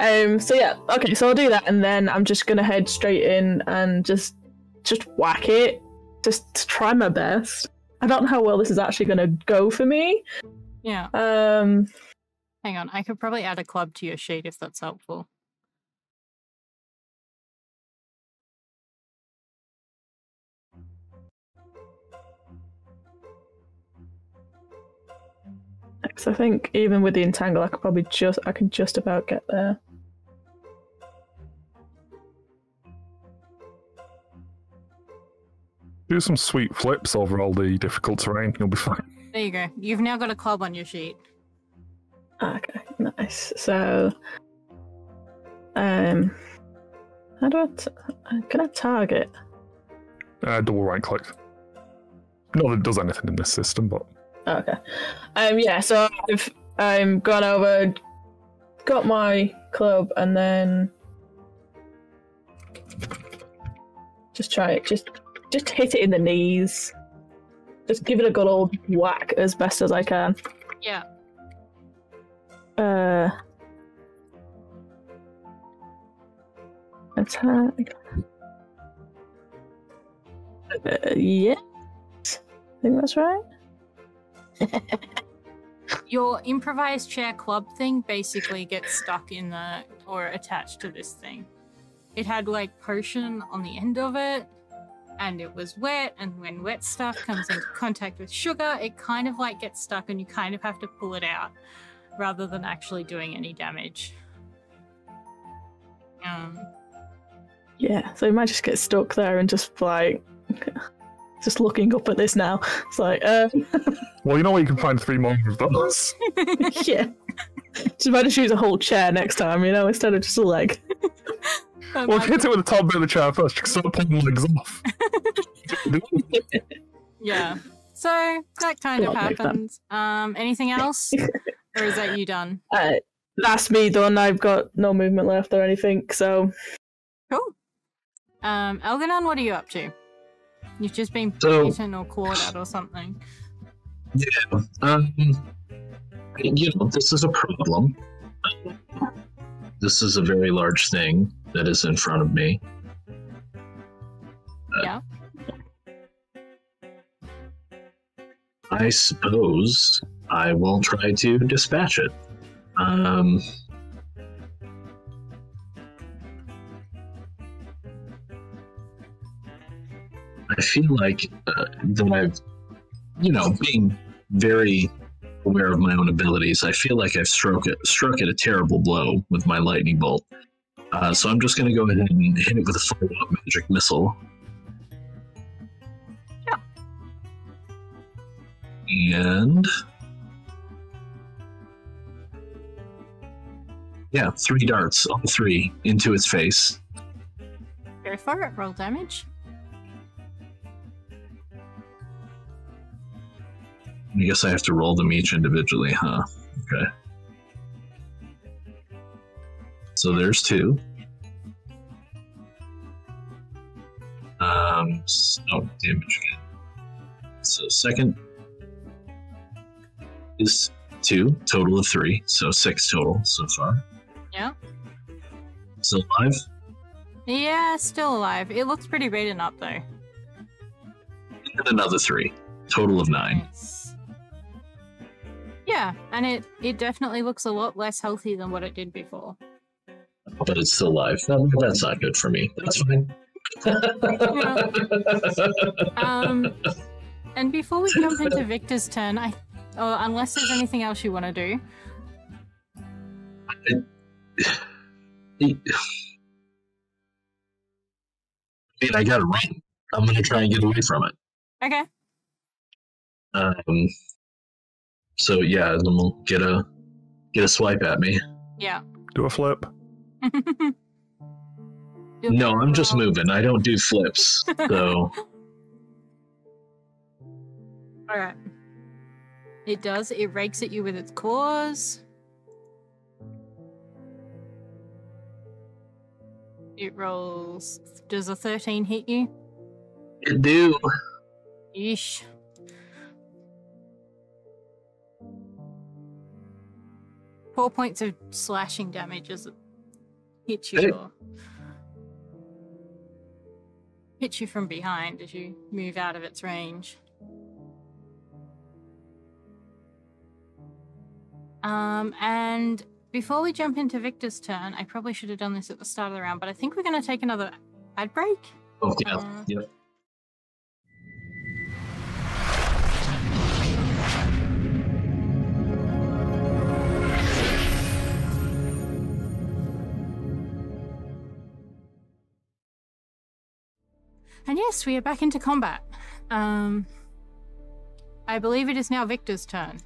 Um. So yeah. Okay. So I'll do that, and then I'm just gonna head straight in and just just whack it, just to try my best. I don't know how well this is actually gonna go for me. Yeah. Um. Hang on. I could probably add a club to your sheet if that's helpful. Because I think even with the entangle, I could probably just I can just about get there. Do some sweet flips over all the difficult terrain. You'll be fine. There you go. You've now got a club on your sheet. Okay, nice. So, um, how do I? T- can I target? Uh, double right click. Not that it does anything in this system, but Okay. Um. Yeah. So I've um gone over, got my club, and then just try it. Just just hit it in the knees. Just give it a good old whack as best as I can. Yeah. Uh. Attack. Uh, yes. I think that's right. Your improvised chair club thing basically gets stuck in the or attached to this thing. It had like potion on the end of it, and it was wet. And when wet stuff comes into contact with sugar, it kind of like gets stuck, and you kind of have to pull it out rather than actually doing any damage. Um, Yeah, so it might just get stuck there and just like just looking up at this now. It's like, uh, well, you know where you can find three more of those. yeah. Just about to choose a whole chair next time, you know, instead of just a leg. but Well, my- hit it with the top bit of the chair first. You can start pulling the legs off. yeah. So that kind of Yeah, makes sense. happens. Um, anything else, or is that you done? Uh, that's me done. I've got no movement left or anything, so Cool. Um, Algernon, what are you up to? You've just been So- beaten or clawed at or something. Yeah. Um, you know, this is a problem. This is a very large thing that is in front of me. Uh, Yeah. I suppose I will try to dispatch it. Um, I feel like uh, that I've, you know, being very aware of my own abilities, I feel like I've struck it, struck it a terrible blow with my lightning bolt. Uh, so I'm just going to go ahead and hit it with a follow-up magic missile. Yeah. And yeah, three darts, all three, into its face. Go for it. Roll damage. I guess I have to roll them each individually, huh? Okay. So there's two. Um, s- oh, damage again. So second is two, total of three, so six total so far. Yeah. Still alive? Yeah, still alive. It looks pretty beaten up though. And another three, total of nine. Yeah, and it it definitely looks a lot less healthy than what it did before. But it's still alive. No, that's not good for me. That's fine. Um, and before we jump into Victor's turn, I, oh, unless there's anything else you want to do, I mean, I gotta run. I'm gonna try and get away from it. okay. Um. So yeah, then we'll get a get a swipe at me. Yeah. Do a flip. You'll No, get a I'm just moving. I don't do flips. So All right. It does. It rakes at you with its claws. It rolls. Does a 13 hit you? it do. Ish. Four points of slashing damage as it hits you. Hey. or Hits you from behind as you move out of its range. Um, and before we jump into Victor's turn, I probably should have done this at the start of the round, but I think we're going to take another ad break. Oh yeah. Uh, yeah. And yes, we are back into combat. Um, I believe it is now Victor's turn.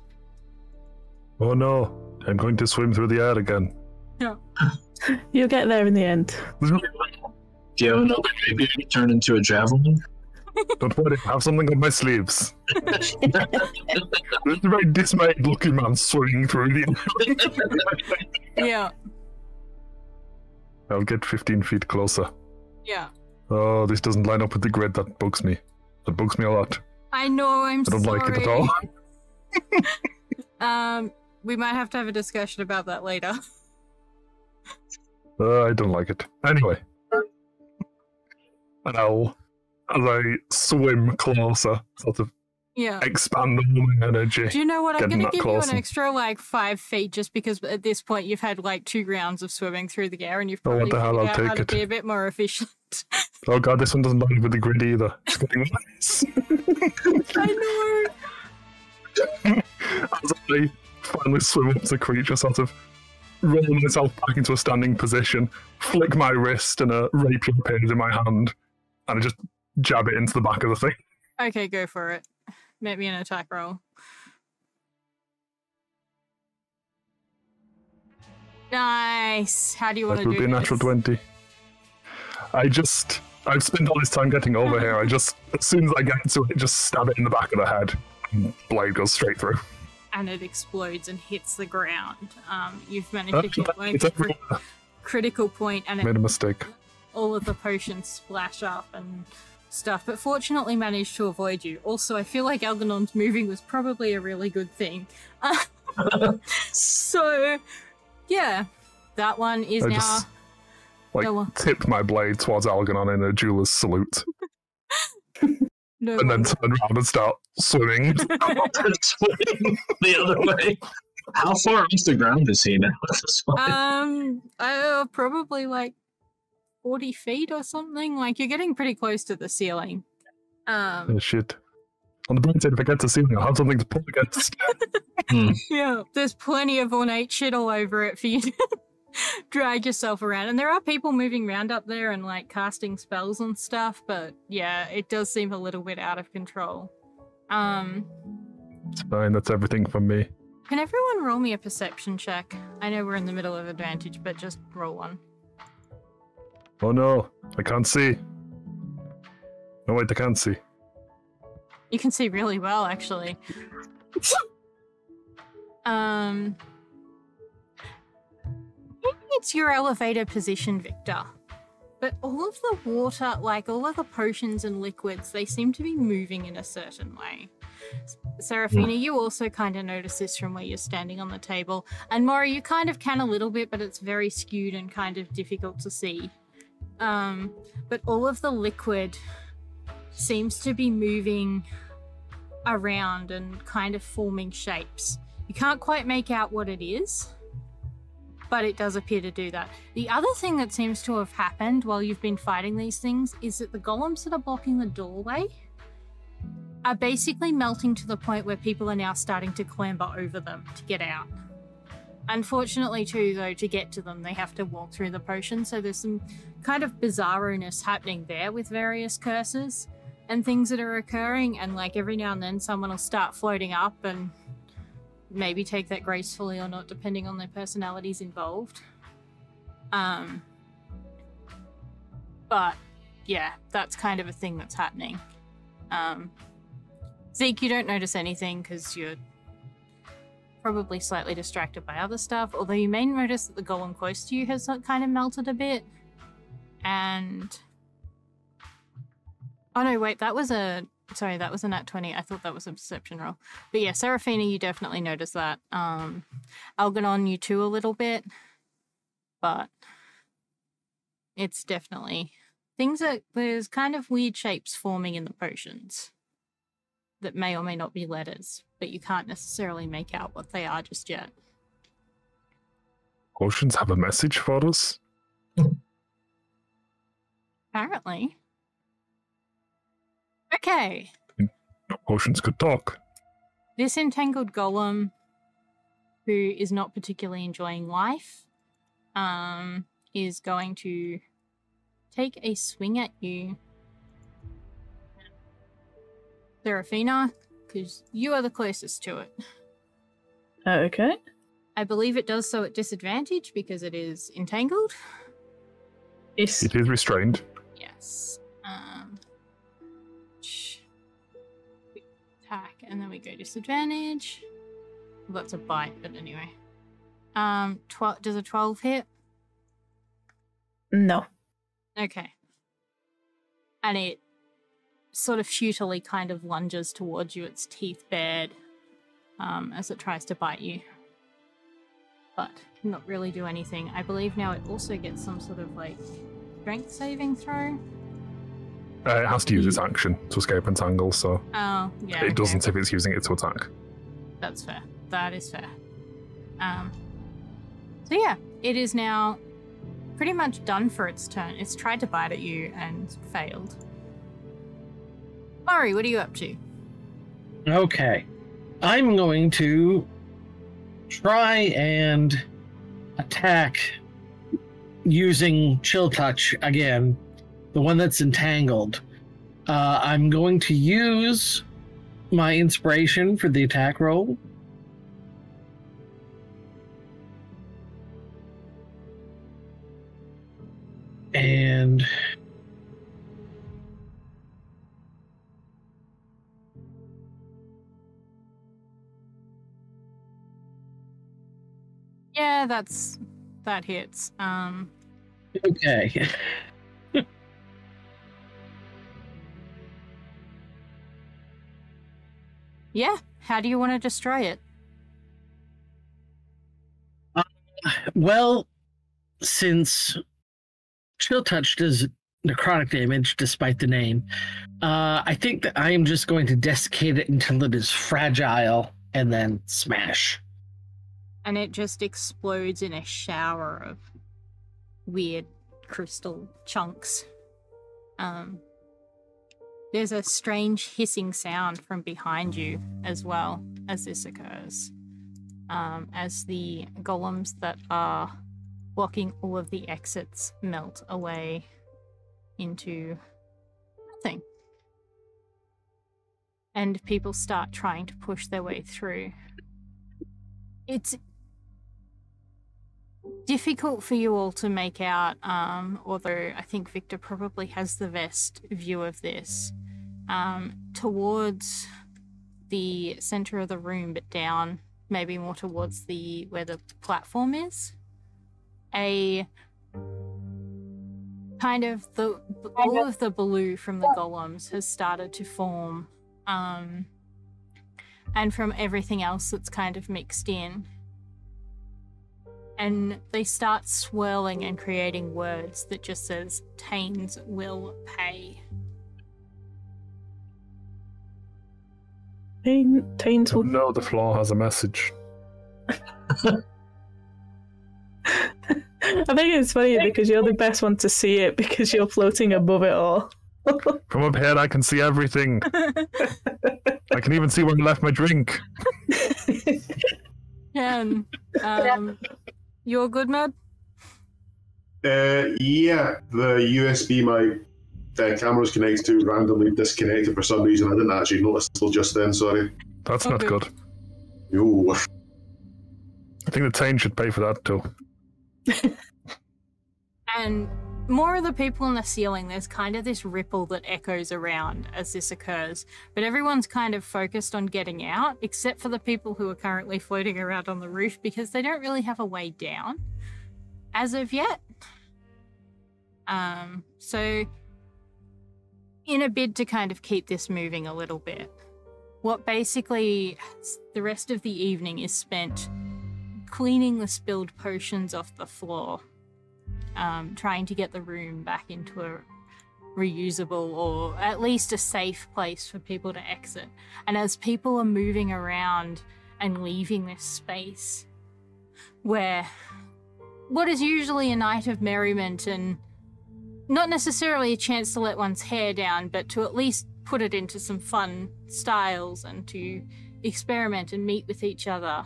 Oh no, I'm going to swim through the air again. Yeah. You'll get there in the end. Do you have another maybe you turn into a javelin? Don't worry, I have something on my sleeves. There's a very dismayed looking man swimming through the air. Yeah, I'll get 15 feet closer. yeah. Oh, this doesn't line up with the grid. That bugs me. That bugs me a lot. I know. I'm I don't sorry. like it at all. Um, we might have to have a discussion about that later. Uh, I don't like it. Anyway. And I'll, as I swim closer, sort of Yeah. expand the my energy. Do you know what? I'm going to give you an extra like five feet just because at this point you've had like two rounds of swimming through the air and you've Oh, probably what the hell, figured I'll out how to it. be a bit more efficient. Oh god, this one doesn't line with the grid either. It's getting worse. I know. As I finally swim up to the creature, sort of roll myself back into a standing position, flick my wrist, and a rapier appears in my hand, and I just jab it into the back of the thing. Okay, go for it. Make me an attack roll. Nice. How do you want That to would do be a natural? 20. I just. I've spent all this time getting over here. I just. As soon as I get to it, just stab it in the back of the head. and Blade goes straight through. And it explodes and hits the ground. Um, you've managed to get like a cri- critical point, and it Made a mistake. all of the potions splash up and stuff, but fortunately managed to avoid you. Also, I feel like Algernon's moving was probably a really good thing. so, yeah, that one is I now. just like Go tip my blade towards Algernon in a jeweler's salute, no and then turn around and start swimming. Swing the other way. How far off the ground is he now? at this point? Um, uh, probably like 40 feet or something. Like, you're getting pretty close to the ceiling. Um, oh, shit. On the bright side, if I get to ceiling, I'll have something to pull against. yeah, there's plenty of ornate shit all over it for you to drag yourself around. And there are people moving around up there and like casting spells and stuff, but yeah, it does seem a little bit out of control. Um, It's fine. That's everything from me. can everyone roll me a perception check? I know we're in the middle of advantage, but just roll one. Oh no, I can't see. No wait, I can't see. You can see really well, actually. um, it's your elevator position, Victor. But all of the water, like all of the potions and liquids, they seem to be moving in a certain way. S- Serafina, you also kind of notice this from where you're standing on the table. And Mori, you kind of can a little bit, but it's very skewed and kind of difficult to see. Um, but all of the liquid seems to be moving around and kind of forming shapes. You can't quite make out what it is, but it does appear to do that. The other thing that seems to have happened while you've been fighting these things is that the golems that are blocking the doorway are basically melting to the point where people are now starting to clamber over them to get out. Unfortunately, too, though, to get to them, they have to walk through the potion, so there's some kind of bizarroness happening there with various curses and things that are occurring and like every now and then someone will start floating up and maybe take that gracefully or not depending on their personalities involved. Um but yeah that's kind of a thing that's happening. Um zeke you don't notice anything because you're probably slightly distracted by other stuff although you may notice that the golem close to you has kind of melted a bit. And Oh no, wait, that was a sorry, that was a nat 20. I thought that was a perception roll. But yeah, Seraphina, you definitely noticed that. Um Algernon, you too a little bit. But it's definitely things that there's kind of weird shapes forming in the potions that may or may not be letters, but you can't necessarily make out what they are just yet. Potions have a message for us. Apparently. Okay. Oceans could talk. this entangled golem who is not particularly enjoying life um is going to take a swing at you Serafina because you are the closest to it Okay. I believe it does so at disadvantage because it is entangled Yes. It is restrained. yes um and then we go disadvantage well, that's a bite but anyway um 12 does a 12 hit No. Okay. And it sort of futilely kind of lunges towards you, its teeth bared, um, as it tries to bite you. But not really do anything. I believe now it also gets some sort of like strength saving throw. Uh, it has to use its action to escape entangle, so Oh, yeah. okay. it doesn't if it's using it to attack. That's fair. That is fair. Um, so yeah, it is now pretty much done for its turn. It's tried to bite at you and failed. Murray, what are you up to? Okay. I'm going to try and attack using chill touch again, the one that's entangled. Uh, I'm going to use my inspiration for the attack roll. And Yeah, that's that hits. Um, okay. Yeah. How do you want to destroy it? Well, since Chill Touch does necrotic damage despite the name, uh, I think that I am just going to desiccate it until it is fragile and then smash. And it just explodes in a shower of weird crystal chunks. Um, there's a strange hissing sound from behind you as well as this occurs. Um, as the golems that are blocking all of the exits melt away into nothing. And people start trying to push their way through. It's difficult for you all to make out, um, although I think Victor probably has the best view of this. Um, towards the center of the room, but down, maybe more towards the where the platform is. A kind of the all of the blue from the golems has started to form, um, and from everything else that's kind of mixed in and they start swirling and creating words that just says Tains will pay. Tain- Tains will. no, the floor has a message. I think it's funny because you're the best one to see it because you're floating above it all. From up here, I can see everything. I can even see where I left my drink. Ken, um, you're good, Mad? Uh, yeah, the USB my uh, camera's connected to randomly disconnected for some reason. I didn't actually notice until just then. Sorry. That's not good. Ooh. I think the Tain should pay for that too. And more of the people on the ceiling, there's kind of this ripple that echoes around as this occurs. But everyone's kind of focused on getting out, except for the people who are currently floating around on the roof because they don't really have a way down as of yet. Um, so, in a bid to kind of keep this moving a little bit, what basically the rest of the evening is spent cleaning the spilled potions off the floor um, trying to get the room back into a reusable or at least a safe place for people to exit. And as people are moving around and leaving this space, where what is usually a night of merriment and not necessarily a chance to let one's hair down, but to at least put it into some fun styles and to experiment and meet with each other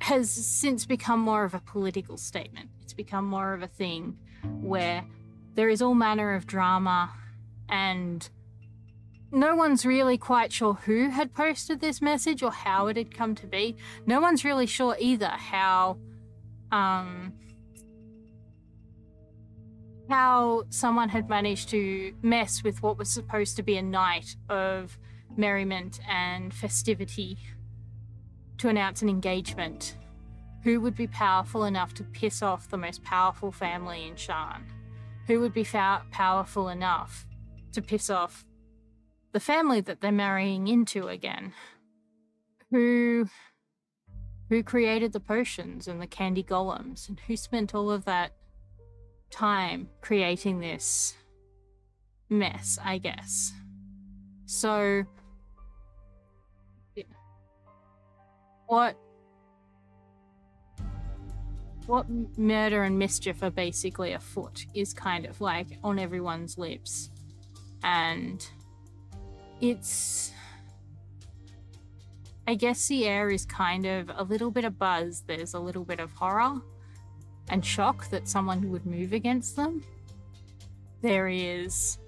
has since become more of a political statement. It's become more of a thing where there is all manner of drama and no one's really quite sure who had posted this message or how it had come to be. No one's really sure either how um how someone had managed to mess with what was supposed to be a night of merriment and festivity to announce an engagement. Who would be powerful enough to piss off the most powerful family in Sharn? Who would be fa- powerful enough to piss off the family that they're marrying into again? Who who created the potions and the candy golems and who spent all of that time creating this mess, I guess. So what what murder and mischief are basically afoot is kind of like on everyone's lips and it's i guess the air is kind of a little bit of buzz there's a little bit of horror and shock that someone would move against them there is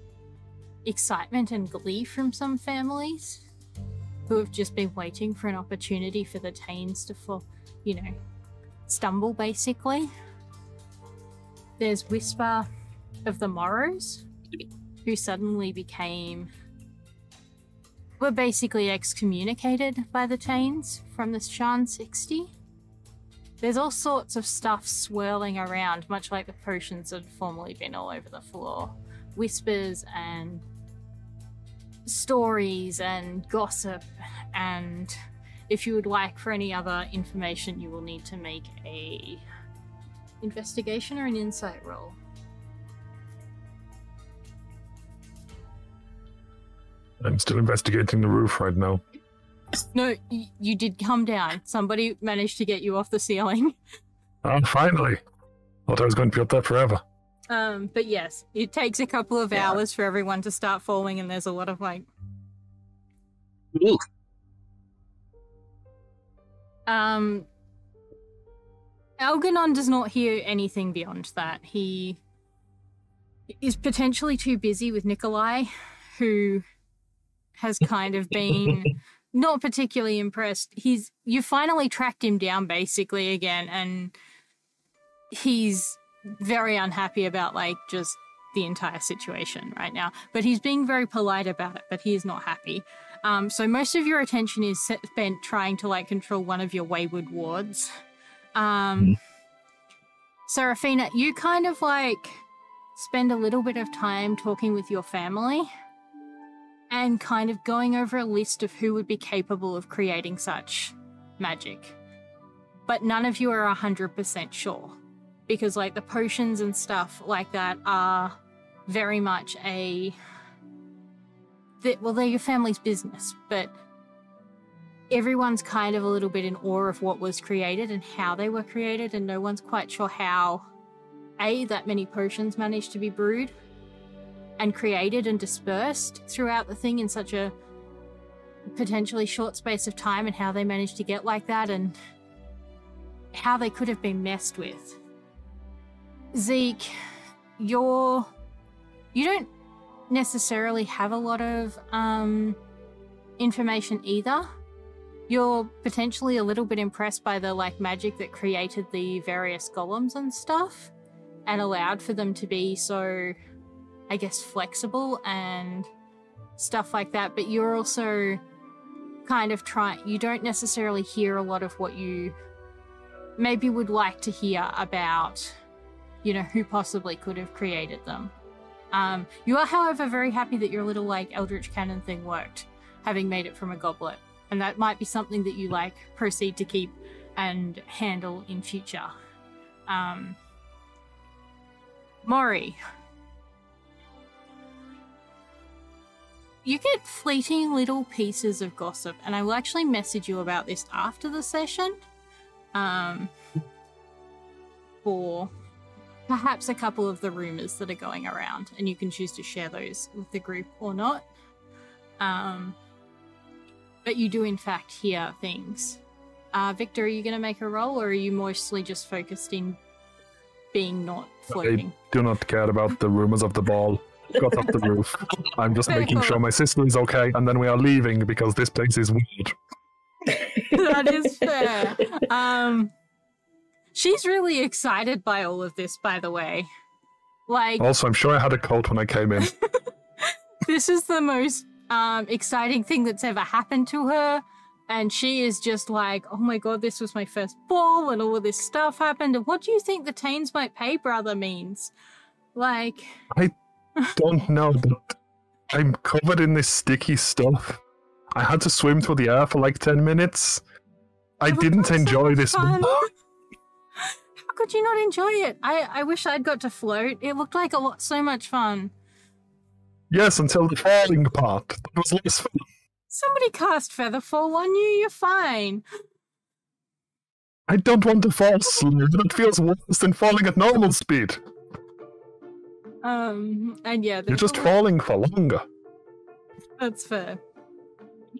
excitement and glee from some families who have just been waiting for an opportunity for the Tains to, for, you know, stumble basically. There's whisper of the Morrows, who suddenly became were basically excommunicated by the Tains from the Sharn 60. There's all sorts of stuff swirling around, much like the potions had formerly been all over the floor. Whispers and stories and gossip and if you would like for any other information you will need to make a investigation or an insight roll I'm still investigating the roof right now. No y- you did come down somebody managed to get you off the ceiling Oh, finally. Thought I was going to be up there forever. um but yes it takes a couple of Yeah. hours for everyone to start falling and there's a lot of like Ooh. Um, Algernon does not hear anything beyond that. He is potentially too busy with Nikolai, who has kind of been not particularly impressed. He's you finally tracked him down basically again, and he's very unhappy about like just the entire situation right now. But he's being very polite about it. But he is not happy. Um, so most of your attention is spent trying to like control one of your wayward wards. Um, Serafina, you kind of like spend a little bit of time talking with your family and kind of going over a list of who would be capable of creating such magic. But none of you are 100% sure because like the potions and stuff like that are very much a well they're your family's business but everyone's kind of a little bit in awe of what was created and how they were created and no one's quite sure how a that many potions managed to be brewed and created and dispersed throughout the thing in such a potentially short space of time and how they managed to get like that and how they could have been messed with zeke you're you don't necessarily have a lot of um, information either. You're potentially a little bit impressed by the like magic that created the various golems and stuff and allowed for them to be so, I guess, flexible and stuff like that. But you're also kind of trying, you don't necessarily hear a lot of what you maybe would like to hear about, you know, who possibly could have created them. Um, you are, however, very happy that your little like eldritch cannon thing worked, having made it from a goblet, and that might be something that you like proceed to keep and handle in future. Um, Maury, you get fleeting little pieces of gossip, and I will actually message you about this after the session. Um, for perhaps a couple of the rumors that are going around, and you can choose to share those with the group or not. Um, but you do, in fact, hear things. Uh, Victor, are you going to make a roll, or are you mostly just focused in being not floating? Do not care about the rumors of the ball. Got off the roof. I'm just making sure my sister is okay, and then we are leaving because this place is weird. that is fair. Um, she's really excited by all of this, by the way. Like, Also, I'm sure I had a cold when I came in. this is the most um, exciting thing that's ever happened to her. And she is just like, oh my god, this was my first ball, and all of this stuff happened. And what do you think the Tains might pay brother means? Like, Don't know, but I'm covered in this sticky stuff. I had to swim through the air for like 10 minutes. I didn't like so enjoy this. fun. how could you not enjoy it? I, I wish I'd got to float. It looked like a lot, so much fun. Yes, until the falling part. That was less fun. Somebody cast Featherfall on you, you're fine. I don't want to fall slow. That feels worse than falling at normal speed. Um, and yeah, You're just falling for longer. That's fair.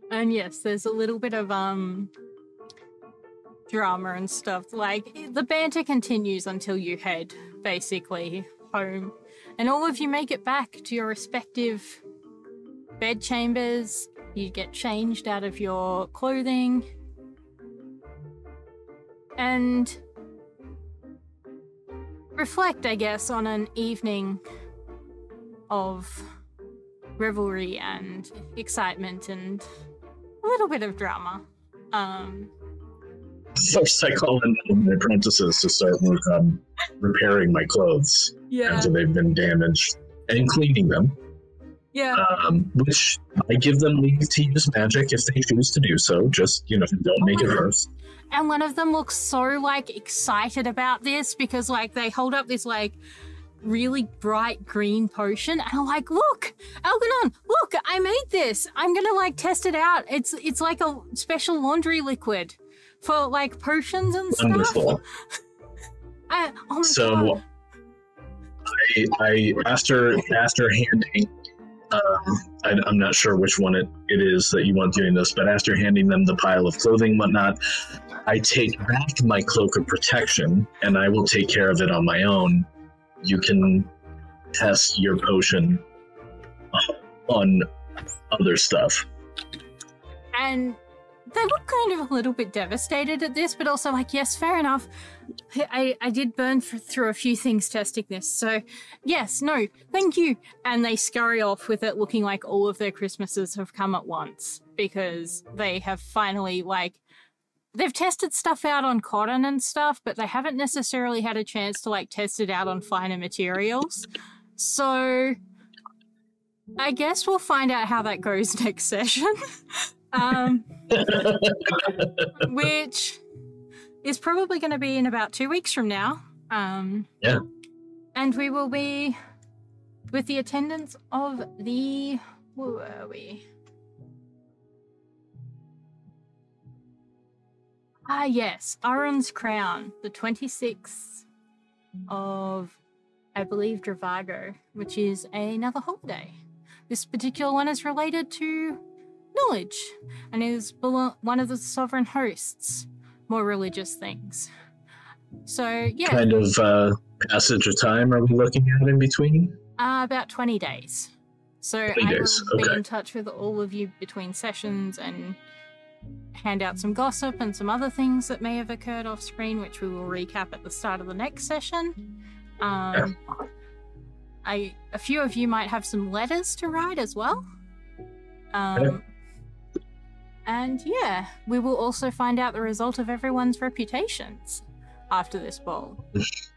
And yes, there's a little bit of um drama and stuff. Like the banter continues until you head basically home. And all of you make it back to your respective bed chambers. You get changed out of your clothing. And reflect, I guess, on an evening of revelry and excitement and a little bit of drama. Um, First, I call in my apprentices to start work on repairing my clothes yeah. after they've been damaged and cleaning them. Yeah. um, which I give them leave to use magic if they choose to do so. Just you know, don't make it worse. And one of them looks so like excited about this because like they hold up this like really bright green potion and I'm like, look, Algernon, look, I made this. I'm gonna like test it out. It's it's like a special laundry liquid for like potions and stuff. Wonderful. I, oh my So, God. I, I after after handing, um, I, I'm not sure which one it, it is that you want doing this, but after handing them the pile of clothing and whatnot, I take back my cloak of protection and I will take care of it on my own. You can test your potion on other stuff. and they look kind of a little bit devastated at this, but also like, yes, fair enough. I, I did burn through a few things testing this, so yes, no, thank you. And they scurry off with it looking like all of their Christmases have come at once because they have finally like they've tested stuff out on cotton and stuff, but they haven't necessarily had a chance to like test it out on finer materials. So I guess we'll find out how that goes next session. um, which is probably going to be in about two weeks from now. Um, Yeah. And we will be with the attendance of the. Where were we? Ah, yes, Aureon's Crown, the 26th of, I believe, Dravago, which is another holiday. This particular one is related to knowledge and is one of the sovereign hosts' more religious things. So, yeah, kind of uh, passage of time are we looking at in between? uh, about 20 days. So 20 I days, will be okay. in touch with all of you between sessions and hand out some gossip and some other things that may have occurred off screen, which we will recap at the start of the next session. Um, I a few of you might have some letters to write as well. Um, and yeah, we will also find out the result of everyone's reputations after this ball.